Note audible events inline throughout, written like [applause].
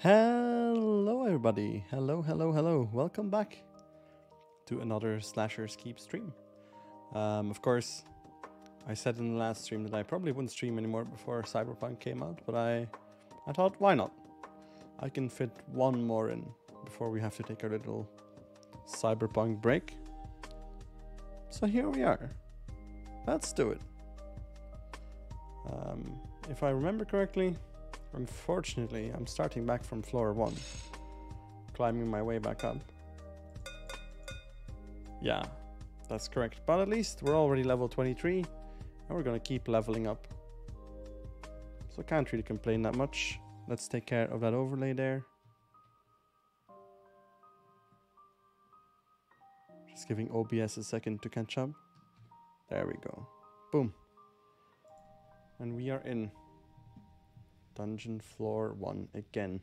Hello, everybody. Hello, hello, hello. Welcome back to another Slashers Keep stream. Um, of course, I said in the last stream that I probably wouldn't stream anymore before Cyberpunk came out, but I, I thought, why not? I can fit one more in before we have to take a little Cyberpunk break. So here we are. Let's do it. Um, if I remember correctly, unfortunately, I'm starting back from floor one, climbing my way back up. Yeah, that's correct. But at least we're already level 23, and we're gonna keep leveling up. So I can't really complain that much. Let's take care of that overlay there. Just giving OBS a second to catch up. There we go. Boom. And we are in dungeon floor one again.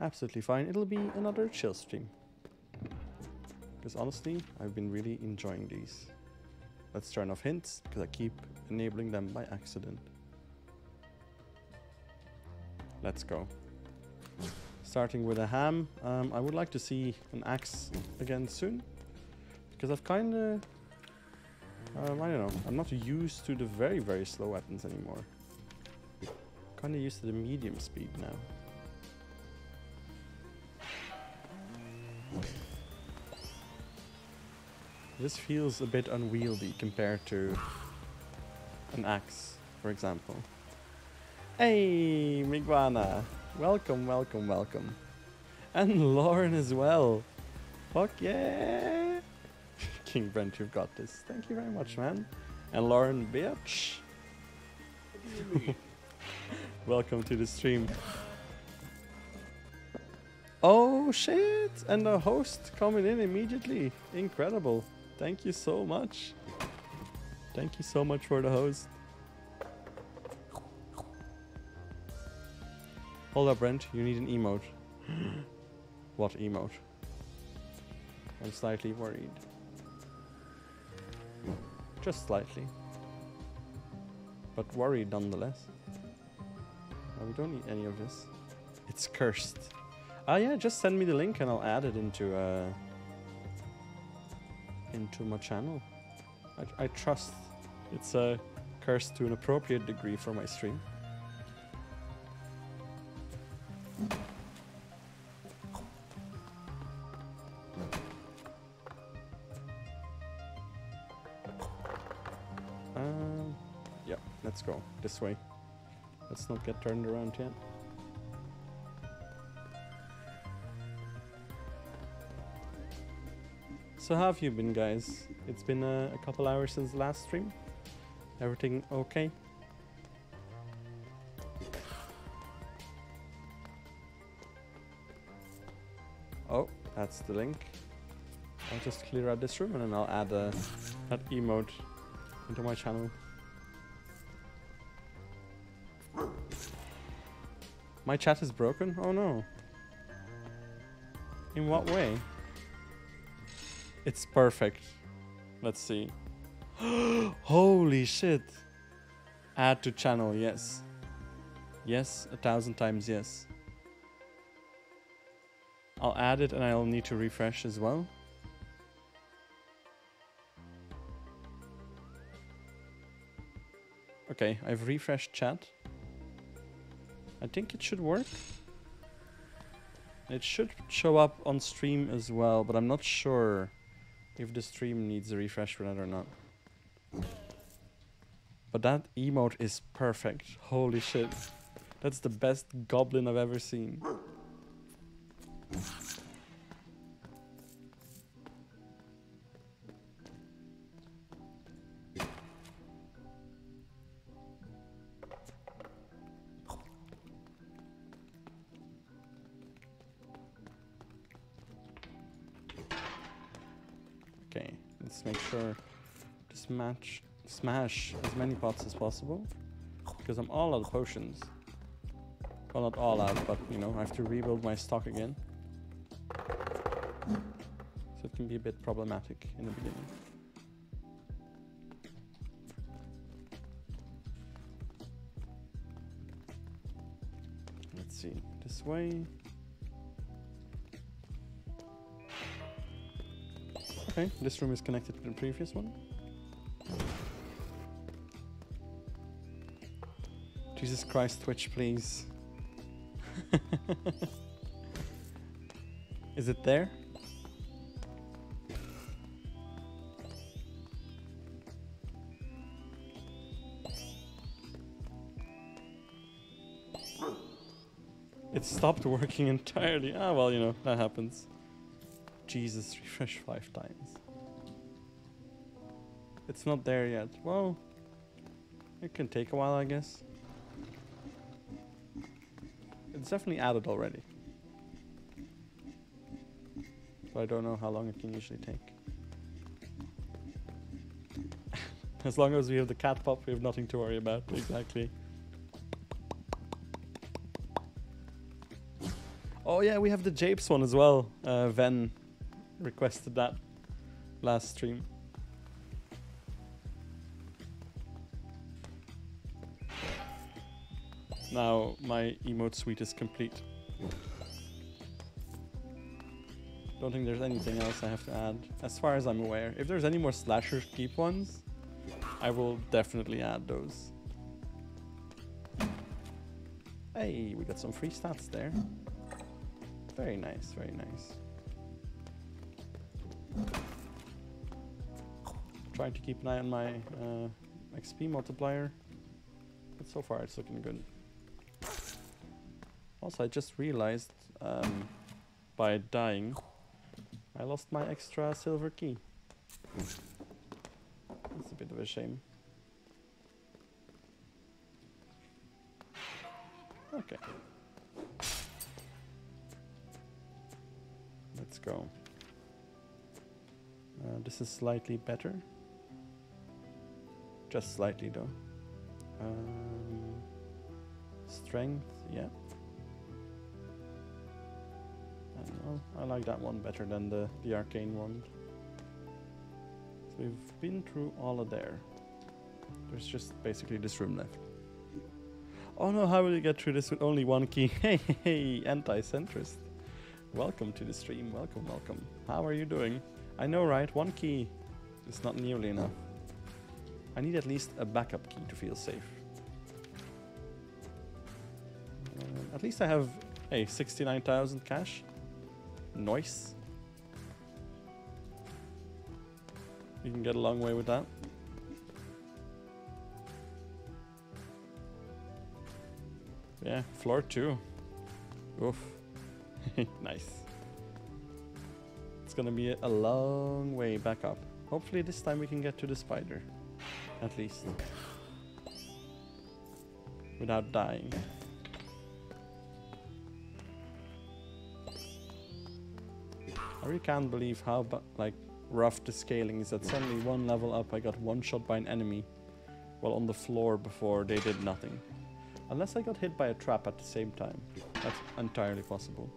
Absolutely fine. It'll be another chill stream. Because honestly, I've been really enjoying these. Let's turn off hints, because I keep enabling them by accident. Let's go. Starting with a ham. Um, I would like to see an axe again soon. Because I've kind of... Um, I don't know. I'm not used to the very, very slow weapons anymore. Kind of used to the medium speed now. This feels a bit unwieldy compared to an axe, for example. Hey, Miguana! Welcome, welcome, welcome. And Lauren as well. Fuck yeah! [laughs] King Brent, you've got this. Thank you very much, man. And Lauren, bitch. [laughs] Welcome to the stream. Oh shit! And the host coming in immediately. Incredible. Thank you so much. Thank you so much for the host. Hold up, Brent. You need an emote. [gasps] what emote? I'm slightly worried. Just slightly. But worried nonetheless. Oh, we don't need any of this. It's cursed. Ah, yeah, just send me the link and I'll add it into uh, into my channel. I, I trust it's uh, cursed to an appropriate degree for my stream. Um, yeah, let's go this way. Let's not get turned around yet. So how have you been guys? It's been uh, a couple hours since last stream. Everything okay? Oh, that's the link. I'll just clear out this room and then I'll add uh, that emote into my channel. My chat is broken? Oh no. In what way? It's perfect. Let's see. [gasps] Holy shit. Add to channel, yes. Yes, a thousand times yes. I'll add it and I'll need to refresh as well. Okay, I've refreshed chat. I think it should work. It should show up on stream as well, but I'm not sure if the stream needs a refresh for that or not. But that emote is perfect. Holy shit. That's the best goblin I've ever seen. Smash, smash as many pots as possible. Because I'm all out of potions. Well, not all out, but you know, I have to rebuild my stock again. So it can be a bit problematic in the beginning. Let's see. This way. Okay, this room is connected to the previous one. Jesus Christ, Twitch, please. [laughs] is it there? It stopped working [laughs] entirely. Ah, well, you know, that happens. Jesus, refresh five times. It's not there yet. Well, it can take a while, I guess. Definitely added already. But I don't know how long it can usually take. [laughs] as long as we have the cat pop, we have nothing to worry about. [laughs] Exactly. Oh yeah, we have the Japes one as well. Uh, Ven requested that last stream. Now my emote suite is complete. Don't think there's anything else I have to add, as far as I'm aware. If there's any more slasher keep ones, I will definitely add those. Hey, we got some free stats there. Very nice, very nice. Trying to keep an eye on my uh, XP multiplier. But so far it's looking good. Also, I just realized um, by dying, I lost my extra silver key. That's a bit of a shame. Okay. Let's go. Uh, this is slightly better. Just slightly though. Um, strength, yeah. Well, I like that one better than the, the arcane one. So we've been through all of there. There's just basically this room left. Oh no, how will you get through this with only one key? [laughs] Hey, hey, anti-centrist. Welcome to the stream, welcome, welcome. How are you doing? I know, right? One key is not nearly enough. I need at least a backup key to feel safe. Uh, at least I have, hey, 69,000 cash. Nice. You can get a long way with that. Yeah, floor two. Oof. [laughs] nice. It's gonna be a long way back up. Hopefully this time we can get to the spider. At least. Without dying. I really can't believe how like rough the scaling is that suddenly one level up I got one shot by an enemy while on the floor before they did nothing. Unless I got hit by a trap at the same time. That's entirely possible.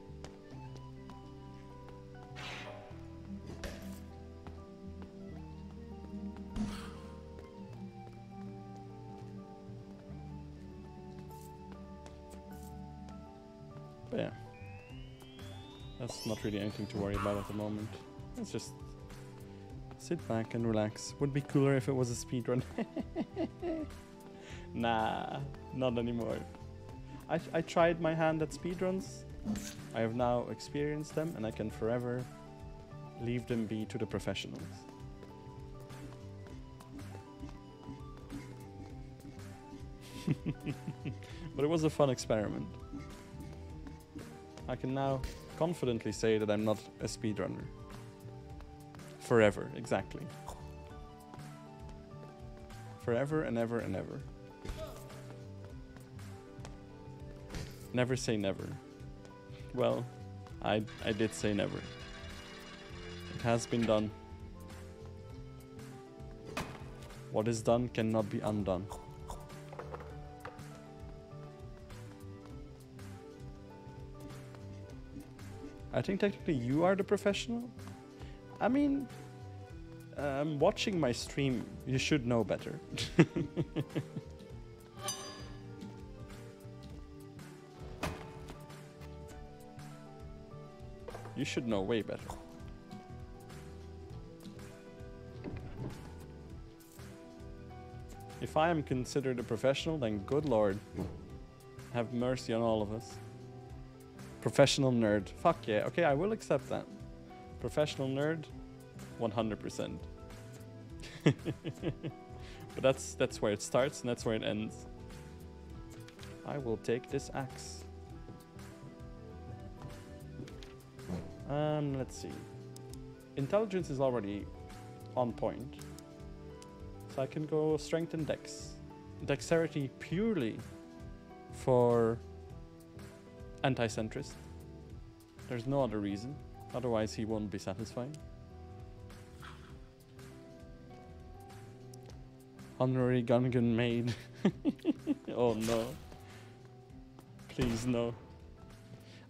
Really anything to worry about at the moment. Let's just sit back and relax. Would be cooler if it was a speedrun. [laughs] nah, not anymore. I, I tried my hand at speedruns. I have now experienced them and I can forever leave them be to the professionals. [laughs] but it was a fun experiment. I can now confidently say that I'm not a speedrunner. Forever, exactly. Forever and ever and ever. Never say never. Well, I, I did say never. It has been done. What is done cannot be undone. I think technically you are the professional. I mean, um, watching my stream, you should know better. [laughs] you should know way better. If I am considered a professional, then good lord, have mercy on all of us. Professional nerd. Fuck yeah. Okay, I will accept that. Professional nerd, 100%. [laughs] but that's that's where it starts and that's where it ends. I will take this axe. Um, let's see. Intelligence is already on point. So I can go strength and dex. Dexterity purely for anti-centrist. There's no other reason. Otherwise he won't be satisfied. Honorary Gungan maid. [laughs] oh no. Please no.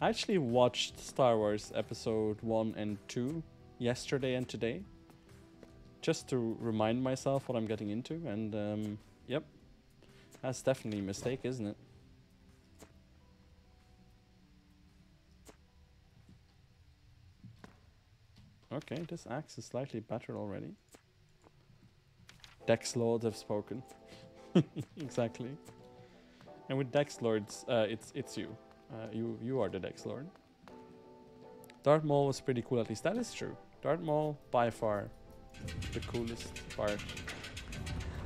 I actually watched Star Wars episode 1 and 2 yesterday and today. Just to remind myself what I'm getting into and um, yep. That's definitely a mistake, isn't it? Okay, this axe is slightly better already. Dex Lords have spoken. [laughs] exactly. And with Dex Lords, uh, it's it's you. Uh, you you are the Dex Lord. Darth Maul was pretty cool, at least that is true. Darth Maul, by far, the coolest part.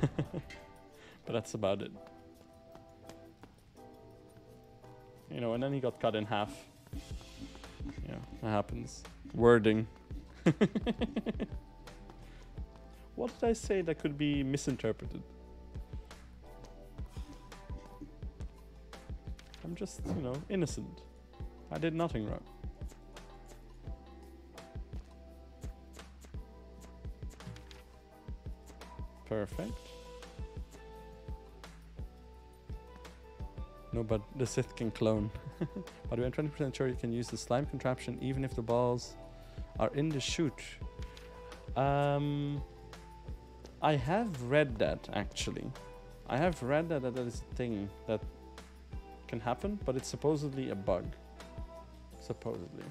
[laughs] but that's about it. You know, and then he got cut in half. Yeah, that happens. Wording. [laughs] what did I say that could be misinterpreted? I'm just, you know, innocent. I did nothing wrong. Perfect. No, but the Sith can clone. [laughs] but I'm 20% sure you can use the slime contraption even if the balls are in the chute. Um, I have read that actually. I have read that that is a thing that can happen, but it's supposedly a bug. Supposedly.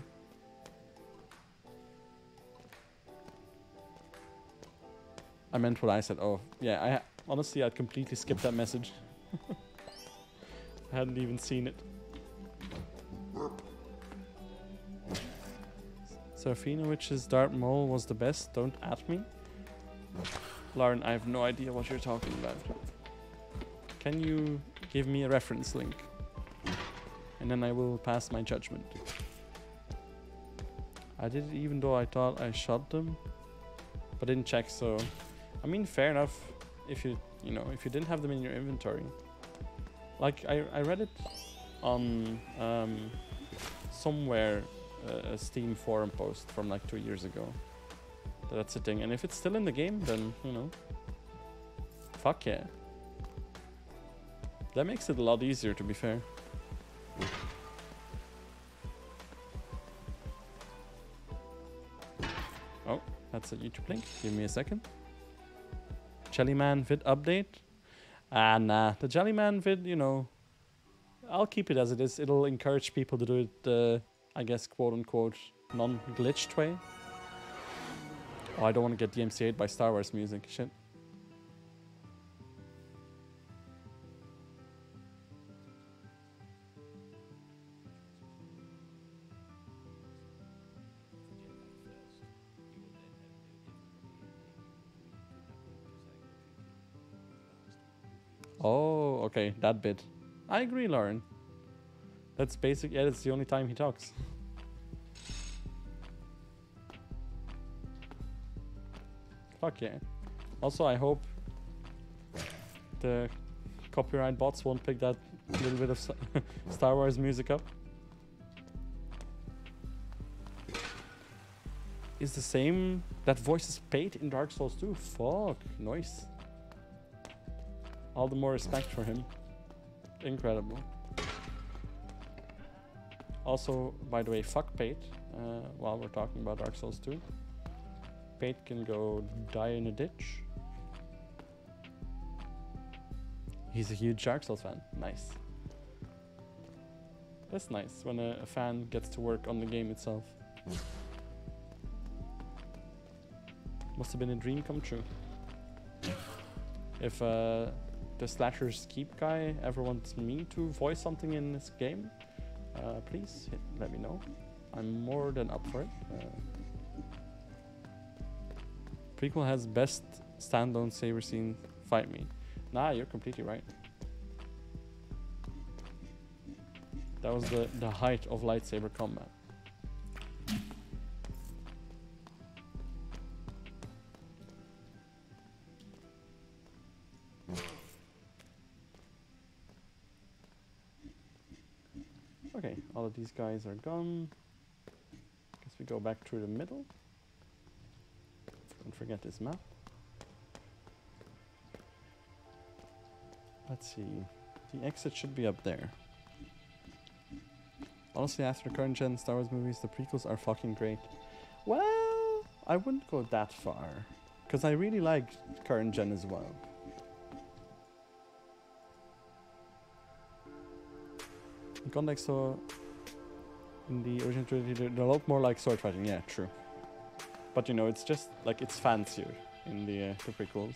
I meant what I said. Oh, yeah. I honestly, I'd completely skipped that message. [laughs] I hadn't even seen it. Serafinowicz's Darth Maul was the best. Don't at me. Lauren, I have no idea what you're talking about. Can you give me a reference link? And then I will pass my judgment. I did it even though I thought I shot them. But didn't check, so... I mean, fair enough. If you, you know, if you didn't have them in your inventory. Like, I, I read it on um, somewhere a Steam forum post from like two years ago. That's a thing. And if it's still in the game, then, you know, fuck yeah. That makes it a lot easier, to be fair. Oh, that's a YouTube link. Give me a second. Jellyman vid update. Ah, nah. The Jellyman vid, you know, I'll keep it as it is. It'll encourage people to do it uh, I guess, quote unquote, non glitched way. Oh, I don't want to get DMCA'd by Star Wars music. Shit. Oh, okay, that bit. I agree, Lauren. That's basic. Yeah, that's the only time he talks. Fuck yeah. Also, I hope the copyright bots won't pick that little bit of [laughs] Star Wars music up. Is the same that voice is paid in Dark Souls 2? Fuck, nice. All the more respect for him. Incredible. Also, by the way, fuck Pate, uh, while we're talking about Dark Souls 2. Pate can go die in a ditch. He's a huge Dark Souls fan. Nice. That's nice when a, a fan gets to work on the game itself. [laughs] Must have been a dream come true. If uh, the Slashers Keep guy ever wants me to voice something in this game, uh, please let me know. I'm more than up for it. Uh, prequel has best standalone saber scene. Fight me. Nah, you're completely right. That was the, the height of lightsaber combat. These guys are gone. Guess we go back through the middle. Don't forget this map. Let's see. The exit should be up there. Honestly, after current gen Star Wars movies, the prequels are fucking great. Well, I wouldn't go that far. Because I really like current gen as well. So in the original trilogy, they're, a lot more like sword fighting. Yeah, true. But you know, it's just like it's fancier in the, uh, the prequels.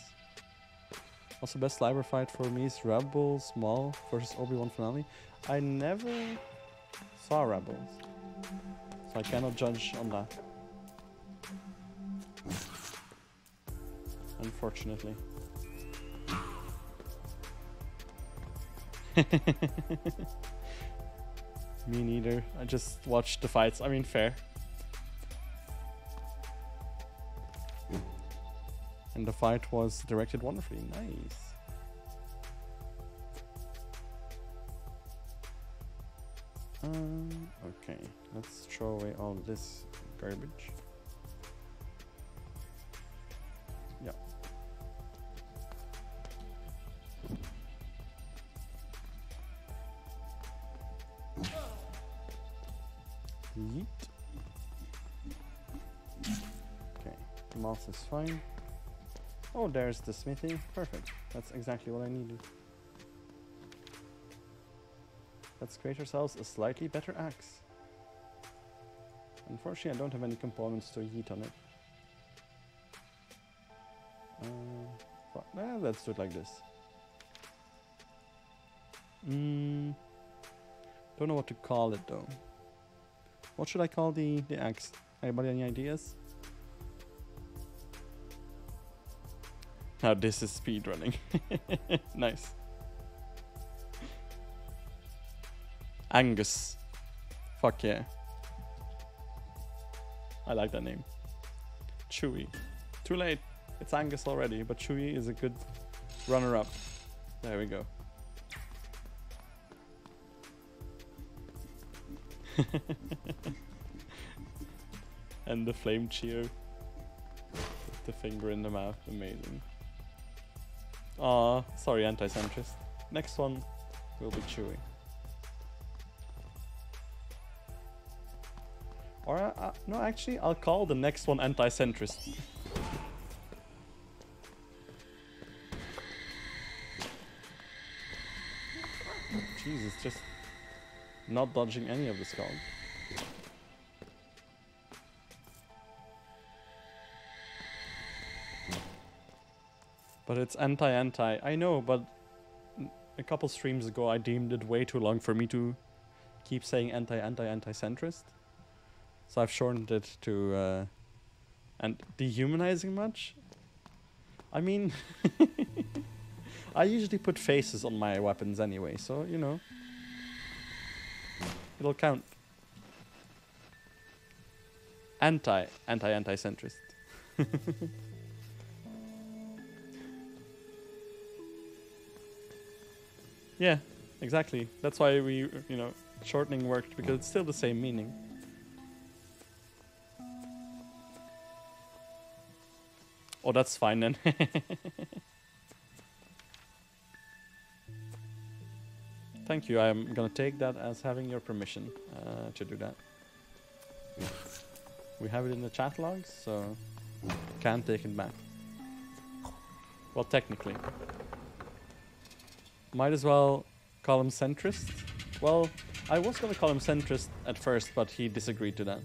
Also, best lightsaber fight for me is Rebels Maul versus Obi Wan finale. I never saw Rebels, so I cannot judge on that. Unfortunately. [laughs] Me neither. I just watched the fights. I mean, fair. And the fight was directed wonderfully. Nice. Um, okay, let's throw away all this garbage. Mouse is fine. Oh, there's the smithy. Perfect. That's exactly what I needed. Let's create ourselves a slightly better axe. Unfortunately, I don't have any components to yeet on it. Uh, but, eh, let's do it like this. Mm, don't know what to call it though. What should I call the, the axe? Anybody any ideas? Now this is speedrunning. [laughs] nice. Angus. Fuck yeah. I like that name. Chewy. Too late. It's Angus already, but Chewy is a good runner-up. There we go. [laughs] and the flame cheer. The finger in the mouth. Amazing. Aw, sorry, anti-centrist. Next one will be Chewy. Or, uh, uh, no, actually, I'll call the next one anti-centrist. Jesus, just not dodging any of the skull. But it's anti-anti. I know, but a couple streams ago I deemed it way too long for me to keep saying anti-anti-anti-centrist. So I've shortened it to uh, and dehumanizing much. I mean, [laughs] I usually put faces on my weapons anyway, so you know, it'll count. Anti anti anti [laughs] yeah, exactly. That's why we, you know, shortening worked because it's still the same meaning. Oh, that's fine then. [laughs] Thank you. I'm gonna take that as having your permission uh, to do that. We have it in the chat logs, so can't take it back. Well, technically. Might as well call him centrist. Well, I was going to call him centrist at first, but he disagreed to that.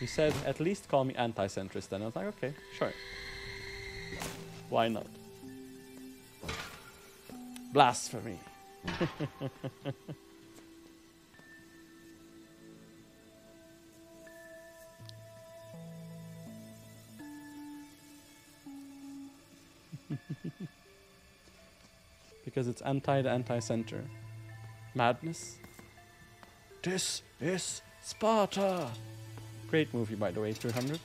He said, at least call me anti-centrist then. I was like, okay, sure. Why not? Blasphemy. [laughs] because it's anti the anti-center. Madness. This is Sparta. Great movie, by the way, 300.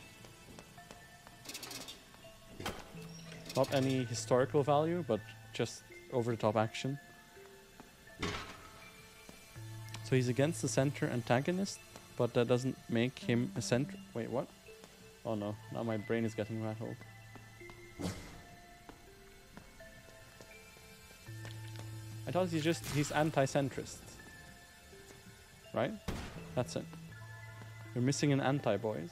Not any historical value, but just over-the-top action. So he's against the center antagonist, but that doesn't make him a center. Wait, what? Oh no, now my brain is getting rattled. I thought he's just he's anti-centrist. Right? That's it. You're missing an anti-boys.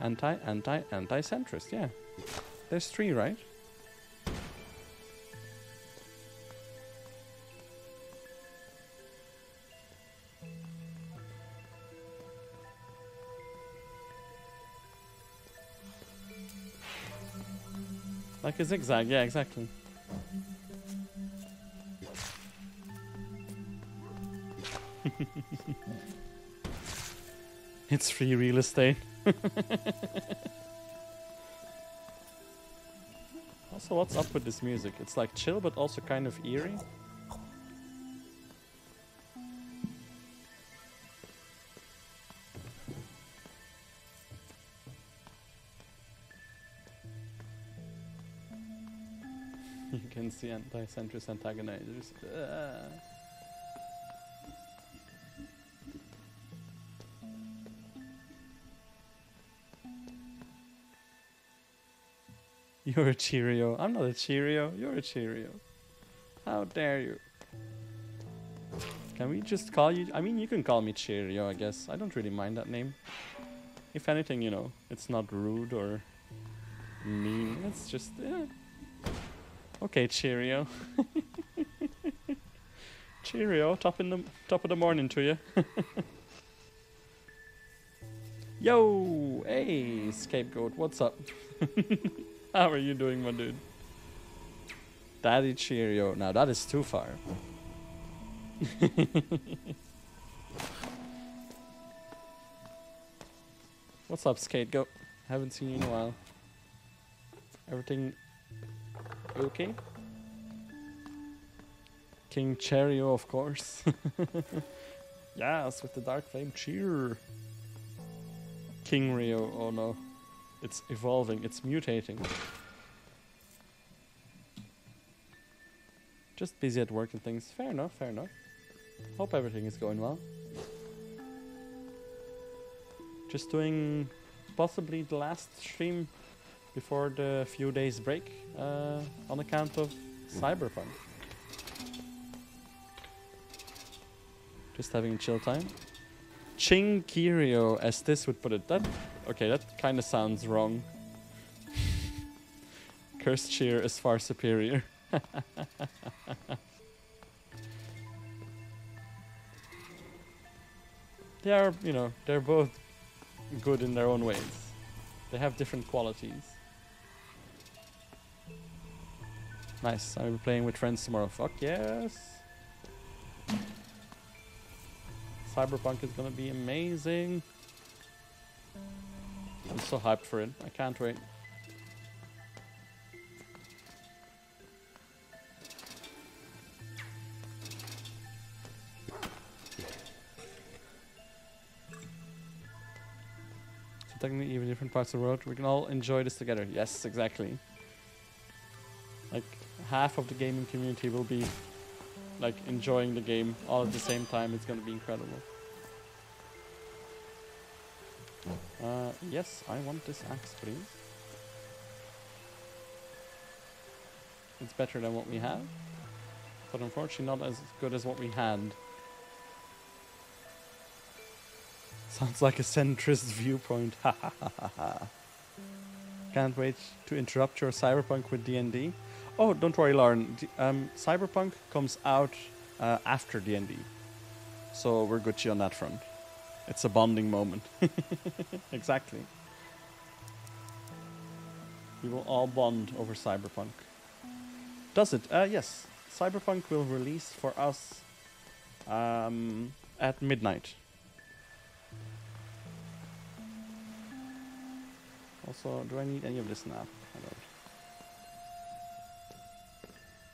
Anti, anti, anti-centrist, yeah. There's three, right? Like a zigzag, yeah, exactly. [laughs] it's free real estate. [laughs] also, what's up with this music? It's like chill, but also kind of eerie. Can see anti-centrist antagonizers. Uh. You're a Cheerio. I'm not a Cheerio. You're a Cheerio. How dare you? Can we just call you? I mean, you can call me Cheerio, I guess. I don't really mind that name. If anything, you know, it's not rude or mean. It's just, eh. Okay, Cheerio. [laughs] Cheerio, top in the top of the morning to you. [laughs] Yo, hey, scapegoat, what's up? [laughs] How are you doing, my dude? Daddy Cheerio. Now that is too far. What's up, Skategoat? Haven't seen you in a while. Everything okay? King Cheerio, of course. [laughs] yes, with the Dark Flame cheer. King Rio, oh no. It's evolving, it's mutating. Just busy at work and things. Fair enough, fair enough. Hope everything is going well. Just doing possibly the last stream before the few days break uh, on account of Cyberpunk. Just having a chill time. Ching Kirio, as this would put it. That okay, that kind of sounds wrong. [laughs] Cursed cheer is far superior. [laughs] they are, you know, they're both good in their own ways. They have different qualities. Nice, I'll be playing with friends tomorrow. Fuck yes! Cyberpunk is gonna be amazing. I'm so hyped for it. I can't wait. So technically even different parts of the world, we can all enjoy this together. Yes, exactly. Half of the gaming community will be like enjoying the game all at the same time. It's gonna be incredible. Uh, yes, I want this axe, please. It's better than what we have, but unfortunately not as good as what we had. [laughs] Sounds like a centrist viewpoint. [laughs] Ha ha ha ha ha. Can't wait to interrupt your cyberpunk with D&D. Oh, don't worry, Lauren. Um, Cyberpunk comes out uh, after D&D, so we're Gucci on that front. It's a bonding moment. [laughs] exactly. We will all bond over Cyberpunk. Does it? Uh, yes. Cyberpunk will release for us um, at midnight. Also, do I need any of this now?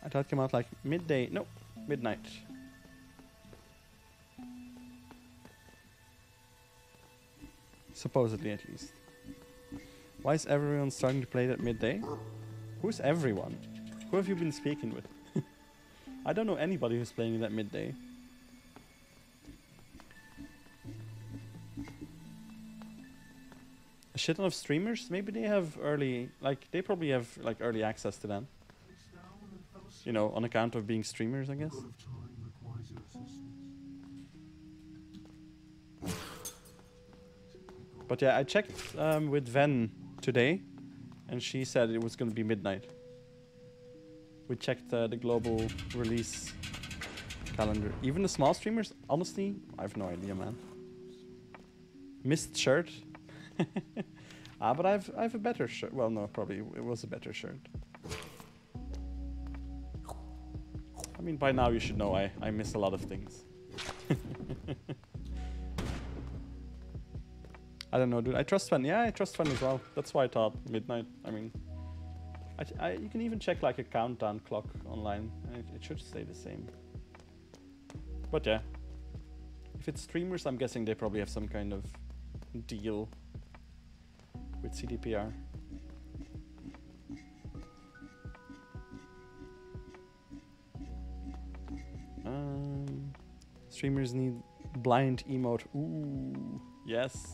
I thought it came out like midday. No, midnight. Supposedly, at least. Why is everyone starting to play at midday? Who's everyone? Who have you been speaking with? [laughs] I don't know anybody who's playing it at midday. A shit ton of streamers? Maybe they have early, like, they probably have, like, early access to that. You know, on account of being streamers, I guess. But yeah, I checked um, with Ven today, and she said it was going to be midnight. We checked uh, the global release calendar. Even the small streamers, honestly, I have no idea, man. Missed shirt. [laughs] ah, but I've I've a better shirt. Well, no, probably it was a better shirt. I mean, by now you should know I I miss a lot of things. [laughs] I don't know, dude. I trust Fan. Yeah, I trust Fan as well. That's why I thought midnight. I mean, I, I, you can even check like a countdown clock online, it, it should stay the same. But yeah, if it's streamers, I'm guessing they probably have some kind of deal with CDPR. Um, streamers need blind emote. Ooh, yes.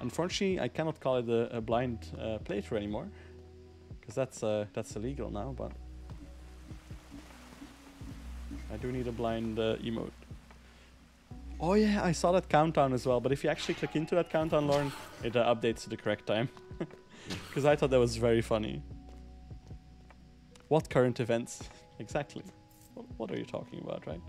Unfortunately, I cannot call it a, a blind uh, playthrough anymore, because that's uh, that's illegal now. But I do need a blind uh, emote. Oh yeah, I saw that countdown as well. But if you actually click into that countdown, Lauren, it uh, updates to the correct time. [laughs] Because I thought that was very funny. What current events? [laughs] exactly. What, are you talking about, right?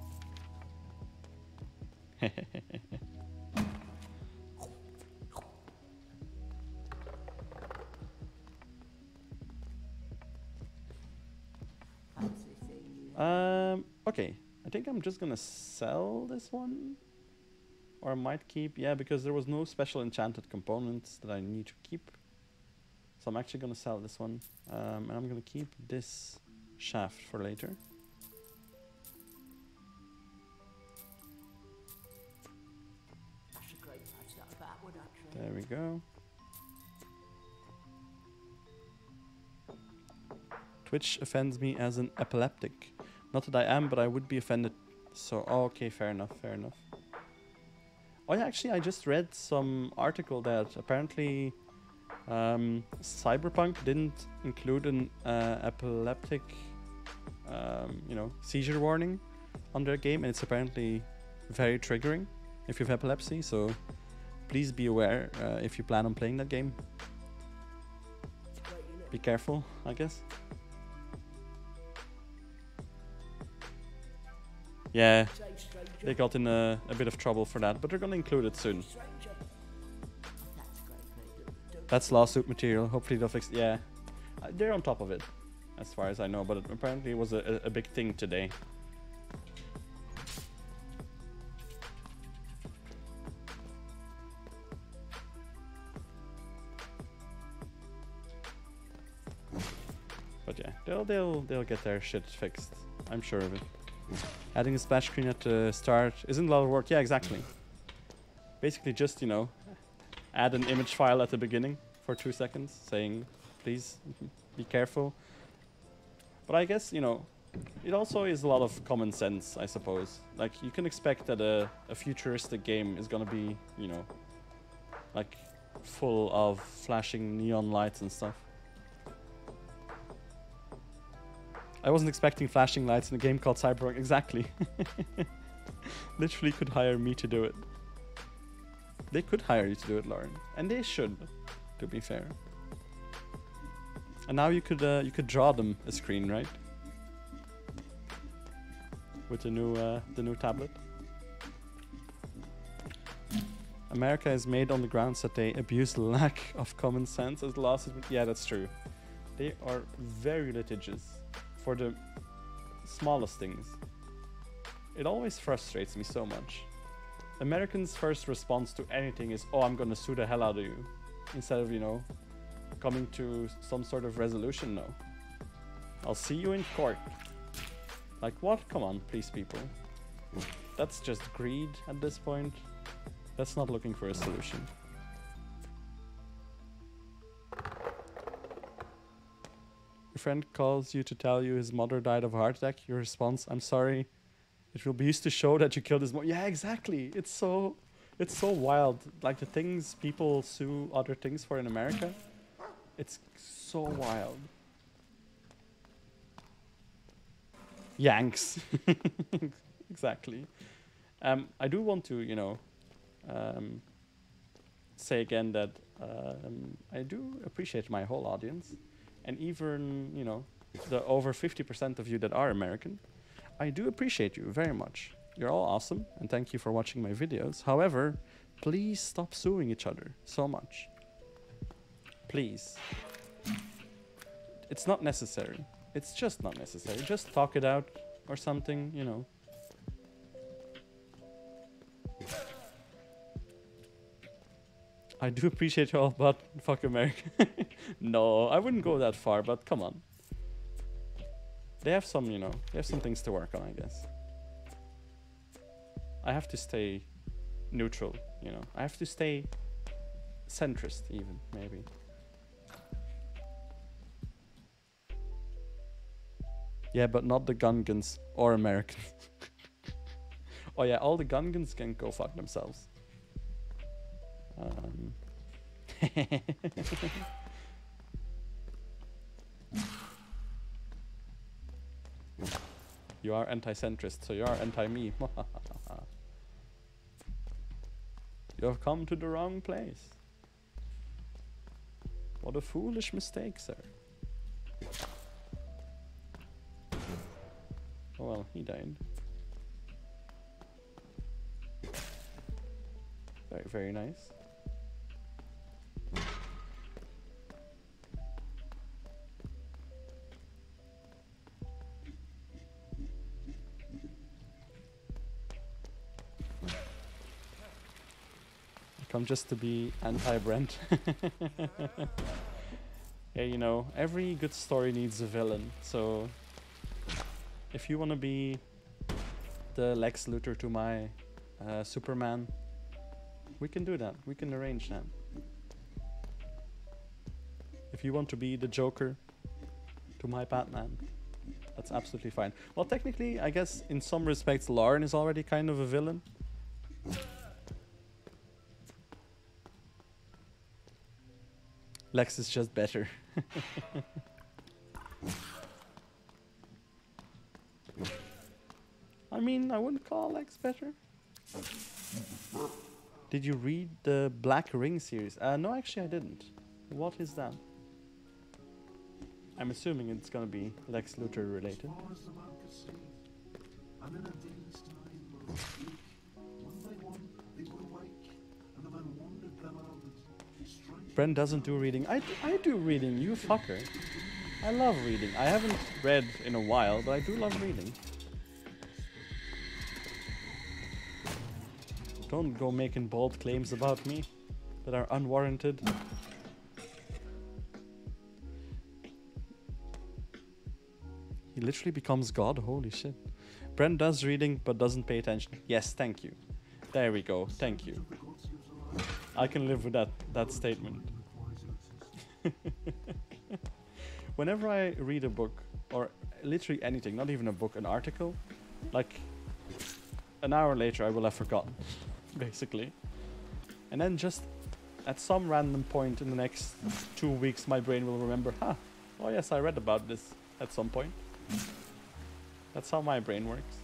Um, okay. I think I'm just gonna sell this one. Or I might keep, yeah, because there was no special enchanted components that I need to keep. So I'm actually gonna sell this one. Um, and I'm gonna keep this shaft for later. There we go. Twitch offends me as an epileptic. Not that I am, but I would be offended. So, oh, okay, fair enough, fair enough. Oh yeah, actually, I just read some article that apparently um, Cyberpunk didn't include an uh, epileptic, um, you know, seizure warning on their game, and it's apparently very triggering if you have epilepsy. So, please be aware uh, if you plan on playing that game. Be careful, I guess. Yeah, they got in a, a bit of trouble for that, but they're gonna include it soon. That's lawsuit material. Hopefully they'll fix. Yeah, Uh, they're on top of it, as far as I know. But apparently it was a, a big thing today. They'll they'll they'll get their shit fixed. I'm sure of it. Adding a splash screen at the start isn't a lot of work. Yeah, exactly. Basically, just you know, add an image file at the beginning for two seconds saying, please be careful. But I guess, you know, it also is a lot of common sense, I suppose. Like, you can expect that a, a futuristic game is gonna be, you know, like, full of flashing neon lights and stuff. I wasn't expecting flashing lights in a game called Cyberpunk. Exactly. [laughs] Literally could hire me to do it. They could hire you to do it, Lauren. And they should, to be fair. And now you could uh, you could draw them a screen, right? With the new uh, the new tablet. America is made on the grounds that they abuse lack of common sense as losses. Yeah, that's true. They are very litigious for the smallest things. It always frustrates me so much. Americans' first response to anything is, "Oh, I'm gonna sue the hell out of you," instead of you know coming to some sort of resolution. No, I'll see you in court. Like what? Come on, please, people. That's just greed at this point. That's not looking for a solution. Your friend calls you to tell you his mother died of a heart attack. Your response, I'm sorry. It will be used to show that you killed his mother. Yeah, exactly. It's so it's so wild. Like the things people sue other things for in America. It's so wild. Yanks. [laughs] exactly. Um, I do want to, you know, um, say again that um, I do appreciate my whole audience, and even you know the over 50% of you that are American, I do appreciate you very much. You're all awesome, and thank you for watching my videos. However, please stop suing each other so much. Please. It's not necessary. It's just not necessary. Just talk it out or something, you know. I do appreciate you all, but fuck America. [laughs] no, I wouldn't go that far, but come on. They have some, you know, they have some things to work on, I guess. I have to stay neutral, you know. I have to stay centrist, even, maybe. Yeah, but not the Gungans or Americans. [laughs] oh yeah, all the Gungans can go fuck themselves. Um. [laughs] you are anti-centrist, so you are anti-me. [laughs] you have come to the wrong place. What a foolish mistake, sir. Oh well, he died. Very, very nice. Come just to be anti-Brent. [laughs] yeah, you know, every good story needs a villain. So if you want to be the Lex Luthor to my uh, Superman, we can do that. We can arrange that. If you want to be the Joker to my Batman, that's absolutely fine. Well, technically, I guess in some respects, Lauren is already kind of a villain. Lex is just better. [laughs] I mean, I wouldn't call Lex better. Did you read the Black Ring series? Uh, no, actually, I didn't. What is that? I'm assuming it's gonna be Lex Luthor related. Brent doesn't do reading. I, I do reading, you fucker. I love reading. I haven't read in a while, but I do love reading. Don't go making bold claims about me that are unwarranted. He literally becomes God. Holy shit. Brent does reading but doesn't pay attention. Yes, thank you. There we go. Thank you. I can live with that that statement. [laughs] Whenever I read a book or literally anything, not even a book, an article, like an hour later I will have forgotten, basically. And then just at some random point in the next two weeks my brain will remember, huh, oh yes, I read about this at some point. That's how my brain works.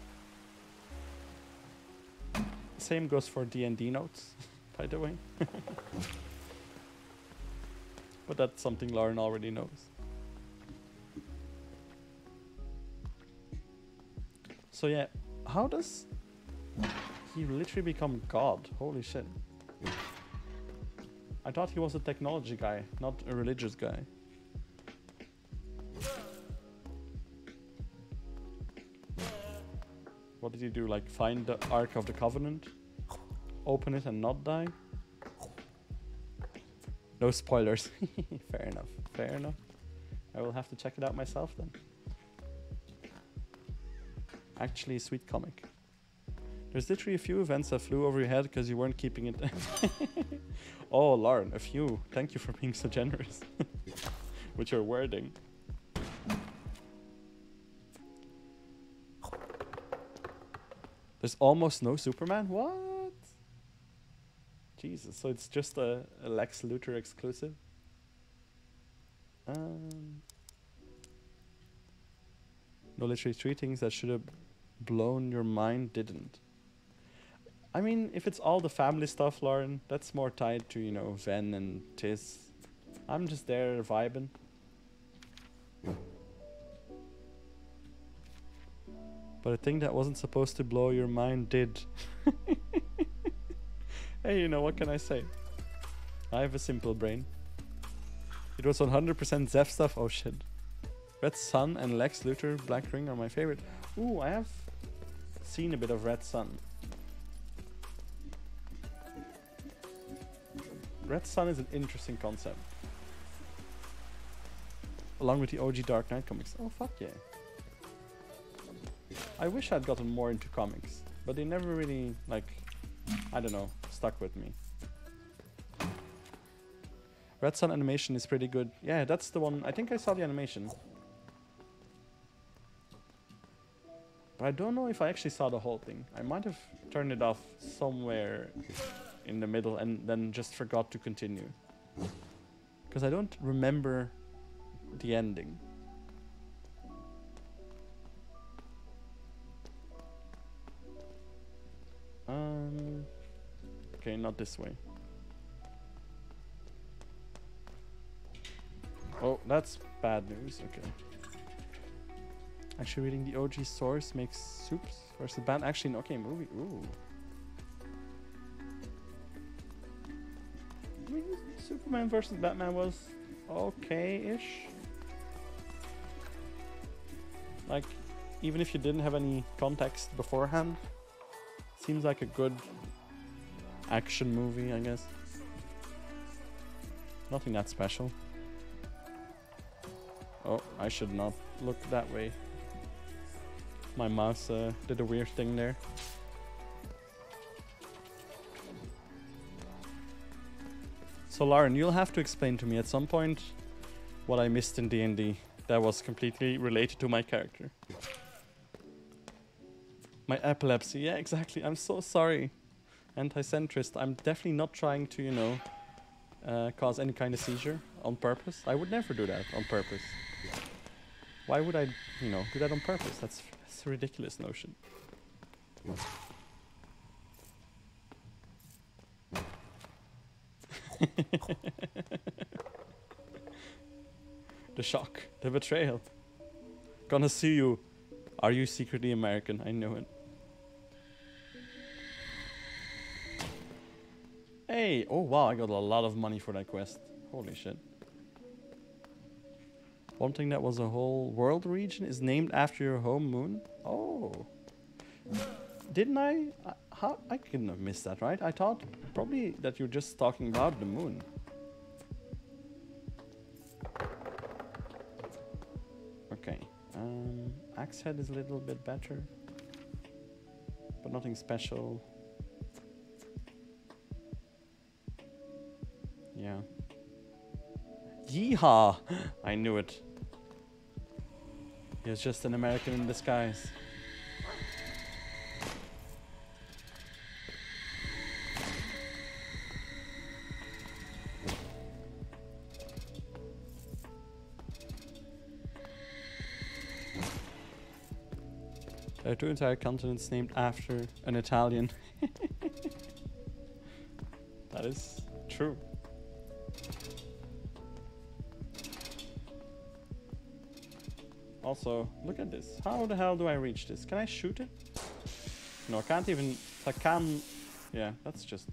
Same goes for D&D notes. [laughs] by the way. [laughs] but that's something Lauren already knows. So yeah, how does he literally become God? Holy shit. I thought he was a technology guy, not a religious guy. What did he do? Like find the Ark of the Covenant? Open it and not die? No spoilers. [laughs] fair enough. Fair enough. I will have to check it out myself then. Actually, sweet comic. There's literally a few events that flew over your head because you weren't keeping it. [laughs] oh, Lauren, a few. Thank you for being so generous [laughs] with your wording. There's almost no Superman? What? Jesus, so it's just a, a Lex Luthor exclusive? Um, no, literally three things that should have blown your mind didn't. I mean, if it's all the family stuff, Lauren, that's more tied to, you know, Ven and Tis. I'm just there vibing. But a thing that wasn't supposed to blow your mind did. [laughs] hey, you know, what can I say? I have a simple brain. It was 100% Zeph stuff. Oh shit. Red Sun and Lex Luthor Black Ring are my favorite. Ooh, I have seen a bit of Red Sun. Red Sun is an interesting concept. Along with the OG Dark Knight comics. Oh, fuck yeah. I wish I'd gotten more into comics, but they never really, like, I don't know, stuck with me. Red Sun animation is pretty good. Yeah, that's the one. I think I saw the animation. But I don't know if I actually saw the whole thing. I might have turned it off somewhere in the middle and then just forgot to continue. Because I don't remember the ending. Um, okay, not this way. Oh, that's bad news. Okay. Actually, reading the OG source makes soups versus band. Actually, an okay movie. Ooh. Superman versus Batman was okay-ish. Like, even if you didn't have any context beforehand, seems like a good action movie, I guess. Nothing that special. Oh, I should not look that way. My mouse uh, did a weird thing there. So Lauren, you'll have to explain to me at some point what I missed in D&D that was completely related to my character. My epilepsy, yeah, exactly. I'm so sorry. Anti-centrist. I'm definitely not trying to, you know, uh, cause any kind of seizure on purpose. I would never do that on purpose. Why would I, you know, do that on purpose? That's, that's a ridiculous notion. [laughs] the shock, the betrayal. Gonna sue you. Are you secretly American? I know it. Hey! Oh wow, I got a lot of money for that quest. Holy shit. One thing that was a whole world region is named after your home moon? Oh. Didn't I? I how, I couldn't have missed that, right? I thought probably that you're just talking about the moon. Okay. Um, axe head is a little bit better. But nothing special. Yeah. Yeehaw! I knew it. He was just an American in disguise. There are two entire continents named after an Italian. [laughs] that is true. Also, look at this. How the hell do I reach this? Can I shoot it? No, I can't even... I can... Yeah, that's just...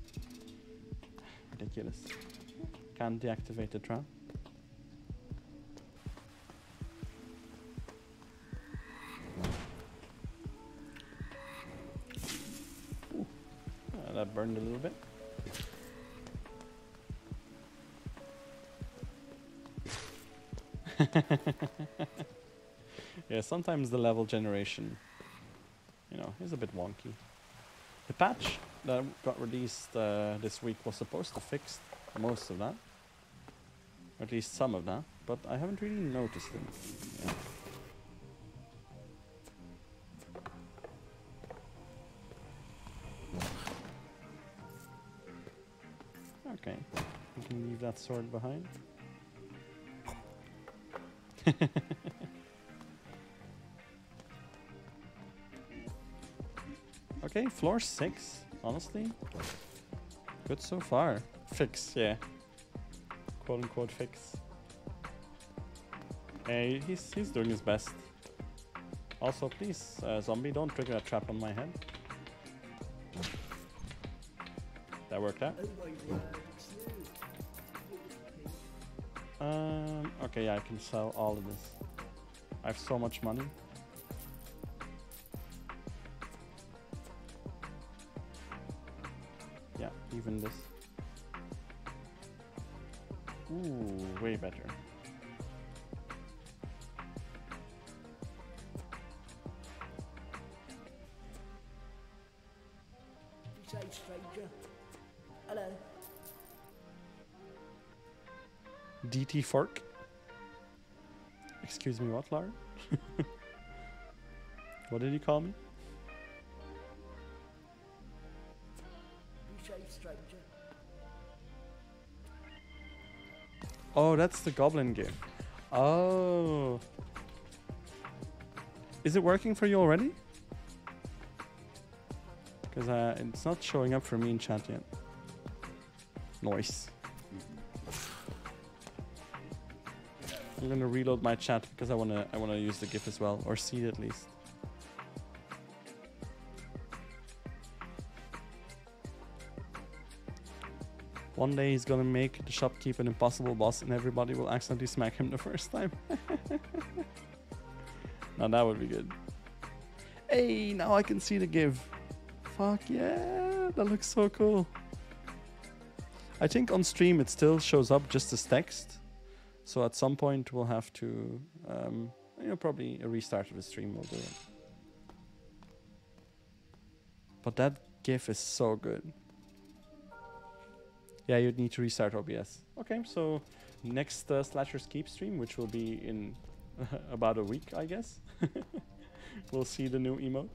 Ridiculous. Can't deactivate the trap. Uh, that burned a little bit. [laughs] yeah, sometimes the level generation, you know, is a bit wonky. The patch that got released uh, this week was supposed to fix most of that, or at least some of that, but I haven't really noticed it. Okay, we can leave that sword behind. [laughs] okay, floor six. Honestly, good so far. Fix, yeah. Quote unquote fix. Hey, he's he's doing his best. Also, please, uh, zombie, don't trigger a trap on my head. That worked out. Um, okay, yeah, I can sell all of this. I have so much money. Even this. Ooh, way better. Say stranger. Hello. DT fork. Excuse me, what, Lauren? [laughs] what did he call me? Oh, that's the goblin gift. Oh. Is it working for you already? Because uh, it's not showing up for me in chat yet. Noise. I'm gonna reload my chat because I wanna I wanna use the GIF as well, or see it at least. One day he's gonna make the shopkeep an impossible boss and everybody will accidentally smack him the first time. [laughs] now that would be good. Hey, now I can see the give. Fuck yeah, that looks so cool. I think on stream it still shows up just as text. So at some point we'll have to, um, you know, probably a restart of the stream will do it. But that GIF is so good. Yeah, you'd need to restart OBS. Okay, so next uh, Slashers Keep stream, which will be in [laughs] about a week, I guess. [laughs] we'll see the new emote.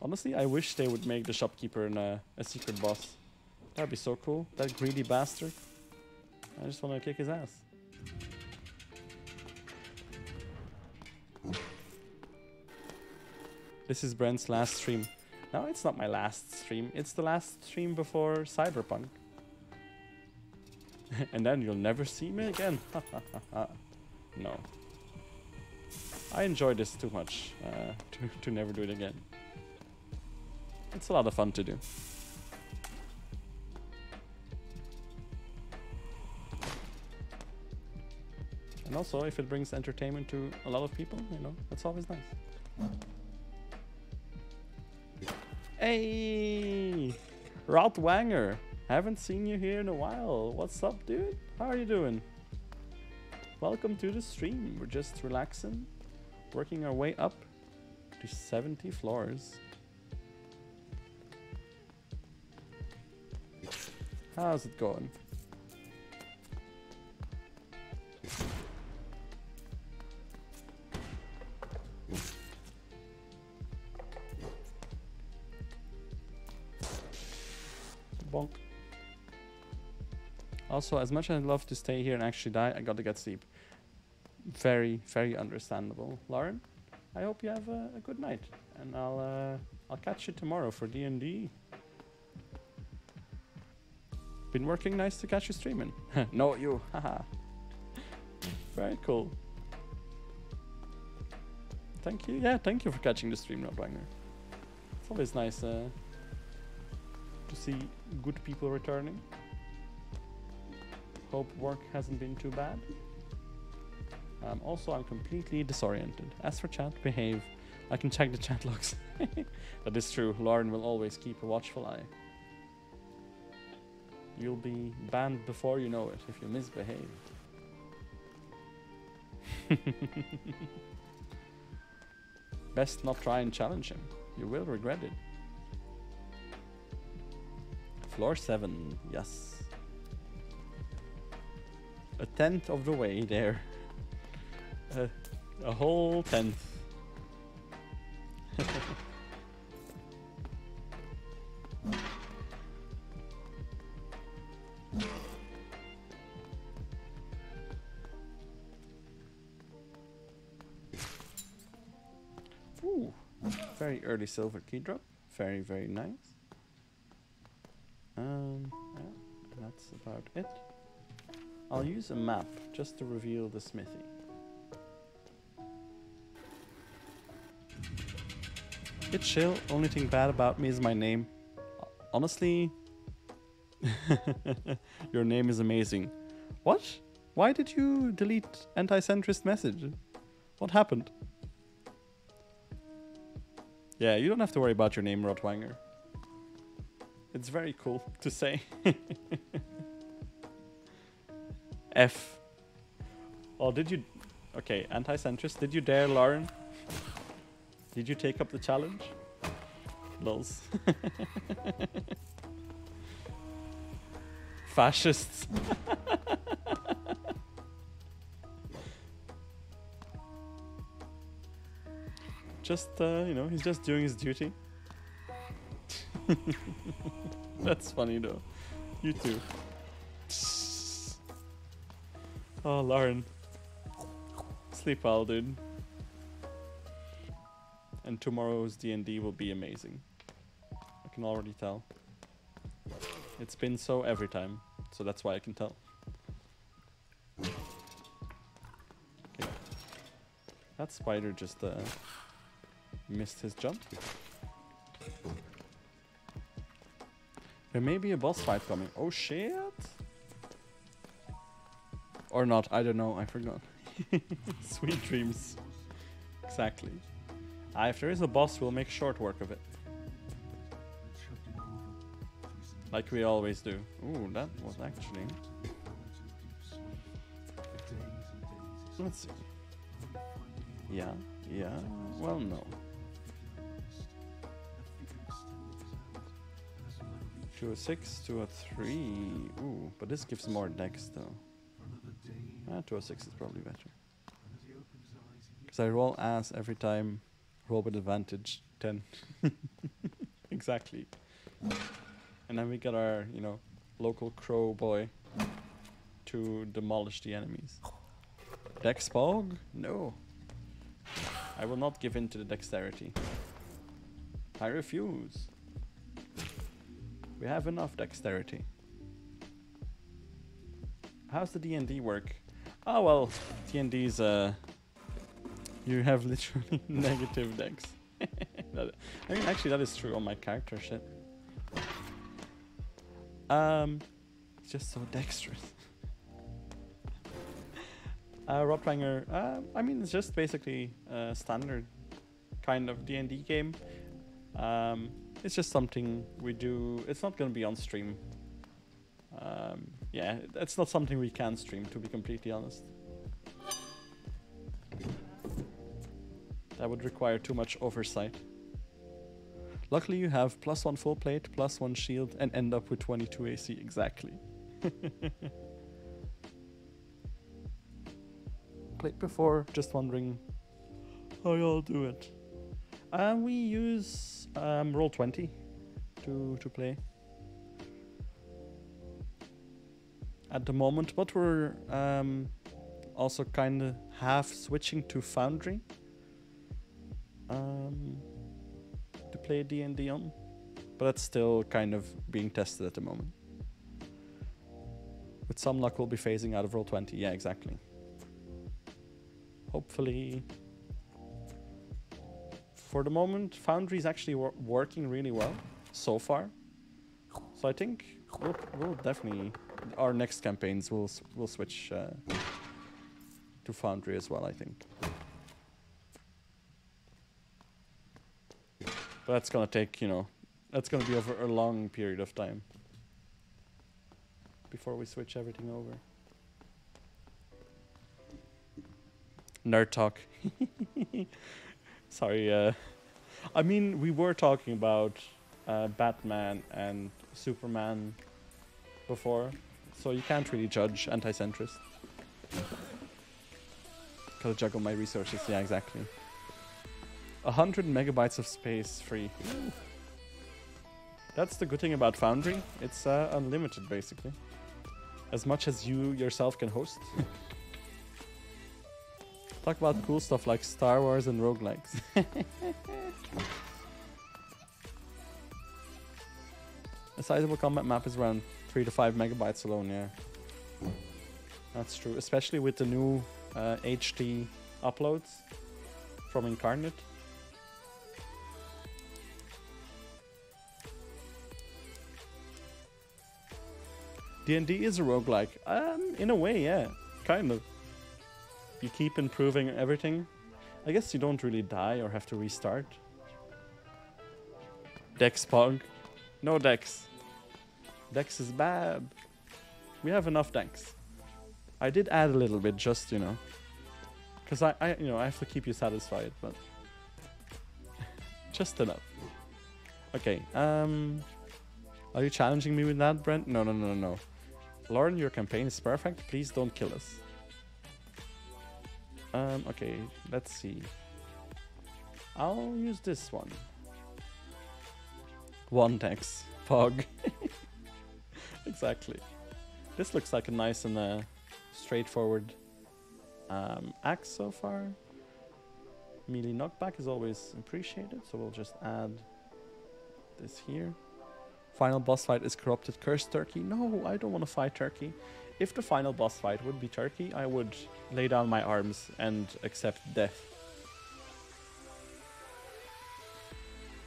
Honestly, I wish they would make the shopkeeper an, uh, a secret boss. That'd be so cool. That greedy bastard. I just want to kick his ass. This is Brent's last stream. No, it's not my last stream. It's the last stream before Cyberpunk. [laughs] and then you'll never see me again. [laughs] no. I enjoy this too much uh, [laughs] to, to never do it again. It's a lot of fun to do. And also, if it brings entertainment to a lot of people, you know, that's always nice. Hey! Wanger! Haven't seen you here in a while. What's up, dude? How are you doing? Welcome to the stream. We're just relaxing, working our way up to 70 floors. How's it going? Also, as much as I'd love to stay here and actually die, I gotta get sleep. Very, very understandable. Lauren, I hope you have a, a good night, and I'll uh, I'll catch you tomorrow for D and D. Been working nice to catch you streaming. [laughs] no, you. Haha. Very cool. Thank you. Yeah, thank you for catching the stream, Rotwanger. It's always nice uh, to see good people returning. Hope work hasn't been too bad. Um, also, I'm completely disoriented. As for chat, behave. I can check the chat logs. [laughs] that is true. Lauren will always keep a watchful eye. You'll be banned before you know it if you misbehave. [laughs] Best not try and challenge him. You will regret it. Floor 7, yes. A tenth of the way there. Uh, a whole tenth. [laughs] Ooh, very early silver key drop. Very, very nice. Um, yeah, that's about it. I'll use a map just to reveal the smithy. It's chill. Only thing bad about me is my name. Honestly, [laughs] your name is amazing. What? Why did you delete anti-centrist message? What happened? Yeah, you don't have to worry about your name, Rotwanger. It's very cool to say. [laughs] F. Oh, did you... Okay, anti-centrist, did you dare, Lauren? Did you take up the challenge? Lols. [laughs] Fascists. [laughs] just, uh, you know, he's just doing his duty. [laughs] That's funny though. You too. [laughs] Oh, Lauren. Sleep well, dude. And tomorrow's D&D will be amazing. I can already tell. It's been so every time, so that's why I can tell. Okay. That spider just uh, missed his jump. There may be a boss fight coming. Oh shit! Or not, I don't know, I forgot. [laughs] Sweet dreams. Exactly. Ah, if there is a boss, we'll make short work of it. Like we always do. Ooh, that was actually... Let's see. Yeah, yeah, well no. Two a six, two a three. Ooh, but this gives more dex though. A six is probably better. Because I roll ass every time, roll with advantage ten. [laughs] exactly. And then we get our, you know, local crow boy to demolish the enemies. Dex Pog? No. I will not give in to the dexterity. I refuse. We have enough dexterity. How's the D&D work? Oh well, D&D's uh you have literally [laughs] negative decks. [laughs] I mean actually that is true on my character shit. Um it's just so dexterous. [laughs] uh Rotwanger, uh, I mean it's just basically a standard kind of D&D game. Um it's just something we do. It's not going to be on stream. Um, yeah, that's not something we can stream, to be completely honest. That would require too much oversight. Luckily, you have plus one full plate, plus one shield, and end up with 22 AC exactly. [laughs] Played before, just wondering how y'all do it. Uh, we use um, Roll20 to, to play. At the moment, but we're um, also kind of half switching to Foundry um, to play D&D on. But that's still kind of being tested at the moment. With some luck, we'll be phasing out of Roll20. Yeah, exactly. hopefully, for the moment, Foundry is actually wor- working really well so far. So I think we'll, we'll definitely our next campaigns will s- will switch uh, to Foundry as well. I think. But that's gonna take you know, that's gonna be over a long period of time before we switch everything over. Nerd talk. [laughs] Sorry. Uh, I mean, we were talking about uh, Batman and Superman before, so you can't really judge anti-centrist. Gotta juggle my resources. Yeah, exactly. A hundred megabytes of space free. That's the good thing about Foundry. It's uh, unlimited, basically. As much as you yourself can host. [laughs] Talk about cool stuff like Star Wars and roguelikes. [laughs] A sizable combat map is around 3 to 5 megabytes alone, yeah. That's true, especially with the new uh, HD uploads from Inkarnate. D&D is a roguelike. Um, in a way, yeah. Kind of. You keep improving everything. I guess you don't really die or have to restart. Dex Pog. No Dex. Dex is bad. We have enough Dex. I did add a little bit, just, you know. Because I, I, you know, I have to keep you satisfied, but... [laughs] just enough. Okay, um... Are you challenging me with that, Brent? No, no, no, no, no. Lauren, your campaign is perfect. Please don't kill us. Um, okay, let's see. I'll use this one. One Dex. [laughs] Pog. Exactly. This looks like a nice and straightforward um, axe so far. Melee knockback is always appreciated, so we'll just add this here. Final boss fight is corrupted cursed turkey. No, I don't want to fight turkey. If the final boss fight would be turkey, I would lay down my arms and accept death.